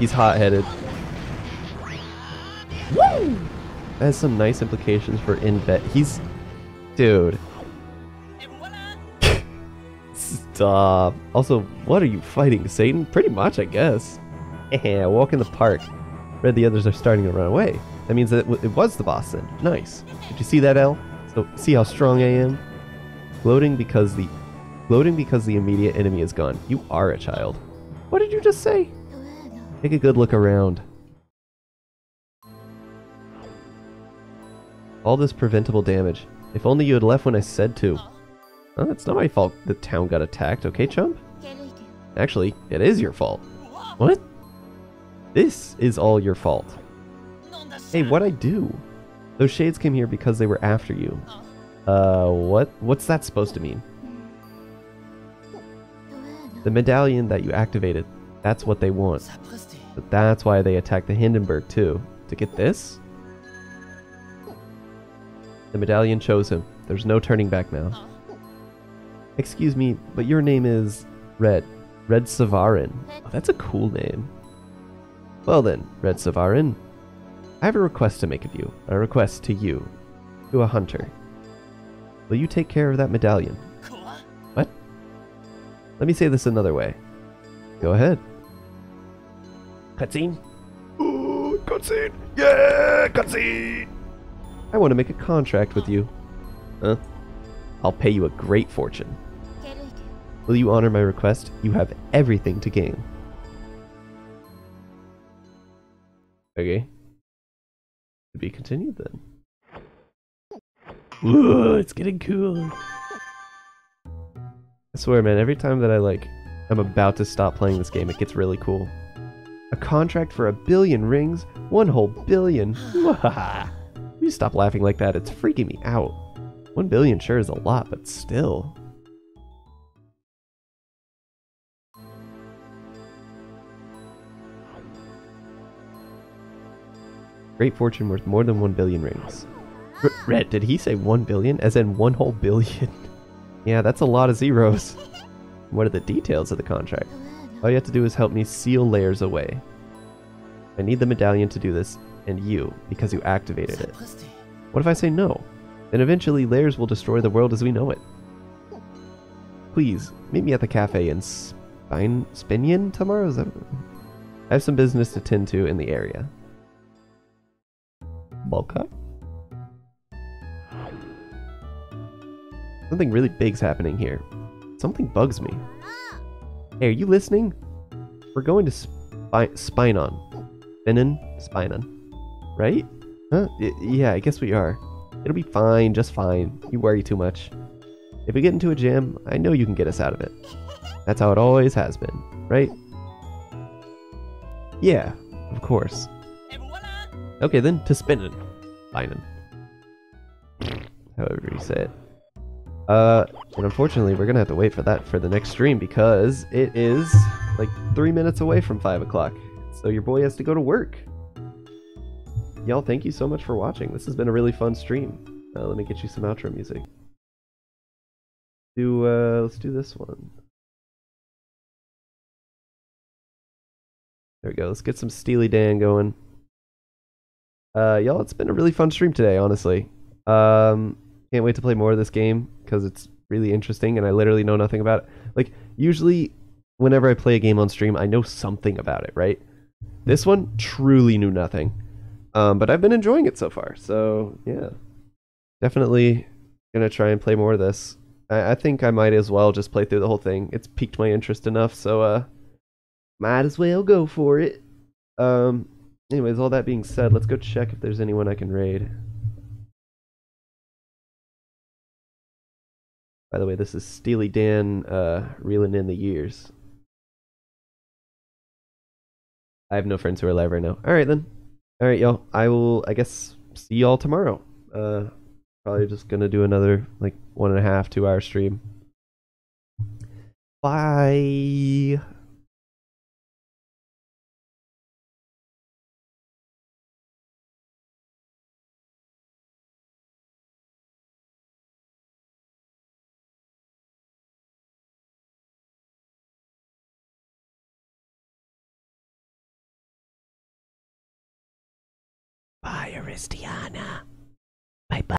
He's hot-headed. Woo! That has some nice implications for in-bet. He's... Dude. Stop. Uh, also, what are you fighting, Satan? Pretty much, I guess. [LAUGHS] Walk in the park. Read the others are starting to run away. That means that it, it was the boss then. Nice. Did you see that, L? So, see how strong I am? Gloating because the... Gloating because the immediate enemy is gone. You are a child. What did you just say? Take a good look around. All this preventable damage. If only you had left when I said to. Oh, it's not my fault the town got attacked, okay, chump? Actually, it is your fault. What? This is all your fault. Hey, what'd I do? Those shades came here because they were after you. Uh, what? What's that supposed to mean? The medallion that you activated, that's what they want. But that's why they attacked the Hindenburg too. To get this? The medallion chose him. There's no turning back now. Excuse me, but your name is Red. Red Savarin. Oh, that's a cool name. Well then, Red Savarin, I have a request to make of you. A request to you. To a hunter. Will you take care of that medallion? What? Let me say this another way. Go ahead. Cutscene? Ooh, cutscene! Yeah, cutscene! I want to make a contract with you. Huh? I'll pay you a great fortune. Will you honor my request? You have everything to gain. Okay. To be continued then. Ooh, it's getting cool. I swear, man, every time that I like, I'm about to stop playing this game, it gets really cool. A contract for a billion rings? One whole billion? [LAUGHS] you stop laughing like that, it's freaking me out. One billion sure is a lot, but still. Great fortune worth more than one billion rings. Red, did he say one billion? As in one whole billion? [LAUGHS] yeah, that's a lot of zeros. [LAUGHS] What are the details of the contract? All you have to do is help me seal layers away. I need the medallion to do this, and you, because you activated it. What if I say no? Then eventually layers will destroy the world as we know it. Please, meet me at the cafe in Spine Spinion tomorrow? I have some business to tend to in the area. Bulka? Something really big's happening here. Something bugs me. Hey, are you listening? We're going to Spi- Spinon. Spinon? Spinon. Right? Huh? Yeah, I guess we are. It'll be fine, just fine. You worry too much. If we get into a jam, I know you can get us out of it. That's how it always has been, right? Yeah, of course. Okay, then to spinning. Spinin. However you say it. Uh, and unfortunately, we're gonna have to wait for that for the next stream because it is like three minutes away from five o'clock. So your boy has to go to work. Y'all, thank you so much for watching. This has been a really fun stream. Uh, let me get you some outro music. Do uh, let's do this one. There we go. Let's get some Steely Dan going. Uh, y'all, it's been a really fun stream today, honestly. Um, can't wait to play more of this game because it's really interesting and I literally know nothing about it. Like, usually, whenever I play a game on stream, I know something about it, right? This one truly knew nothing. Um, but I've been enjoying it so far, so yeah. Definitely gonna try and play more of this. I, I think I might as well just play through the whole thing. It's piqued my interest enough, so uh, might as well go for it. Um, anyways, all that being said, let's go check if there's anyone I can raid. By the way, this is Steely Dan uh, reeling in the years. I have no friends who are live right now. All right then. All right, y'all. I will. I guess see y'all tomorrow. Uh, probably just gonna do another like one and a half, two hour stream. Bye. Aristiana.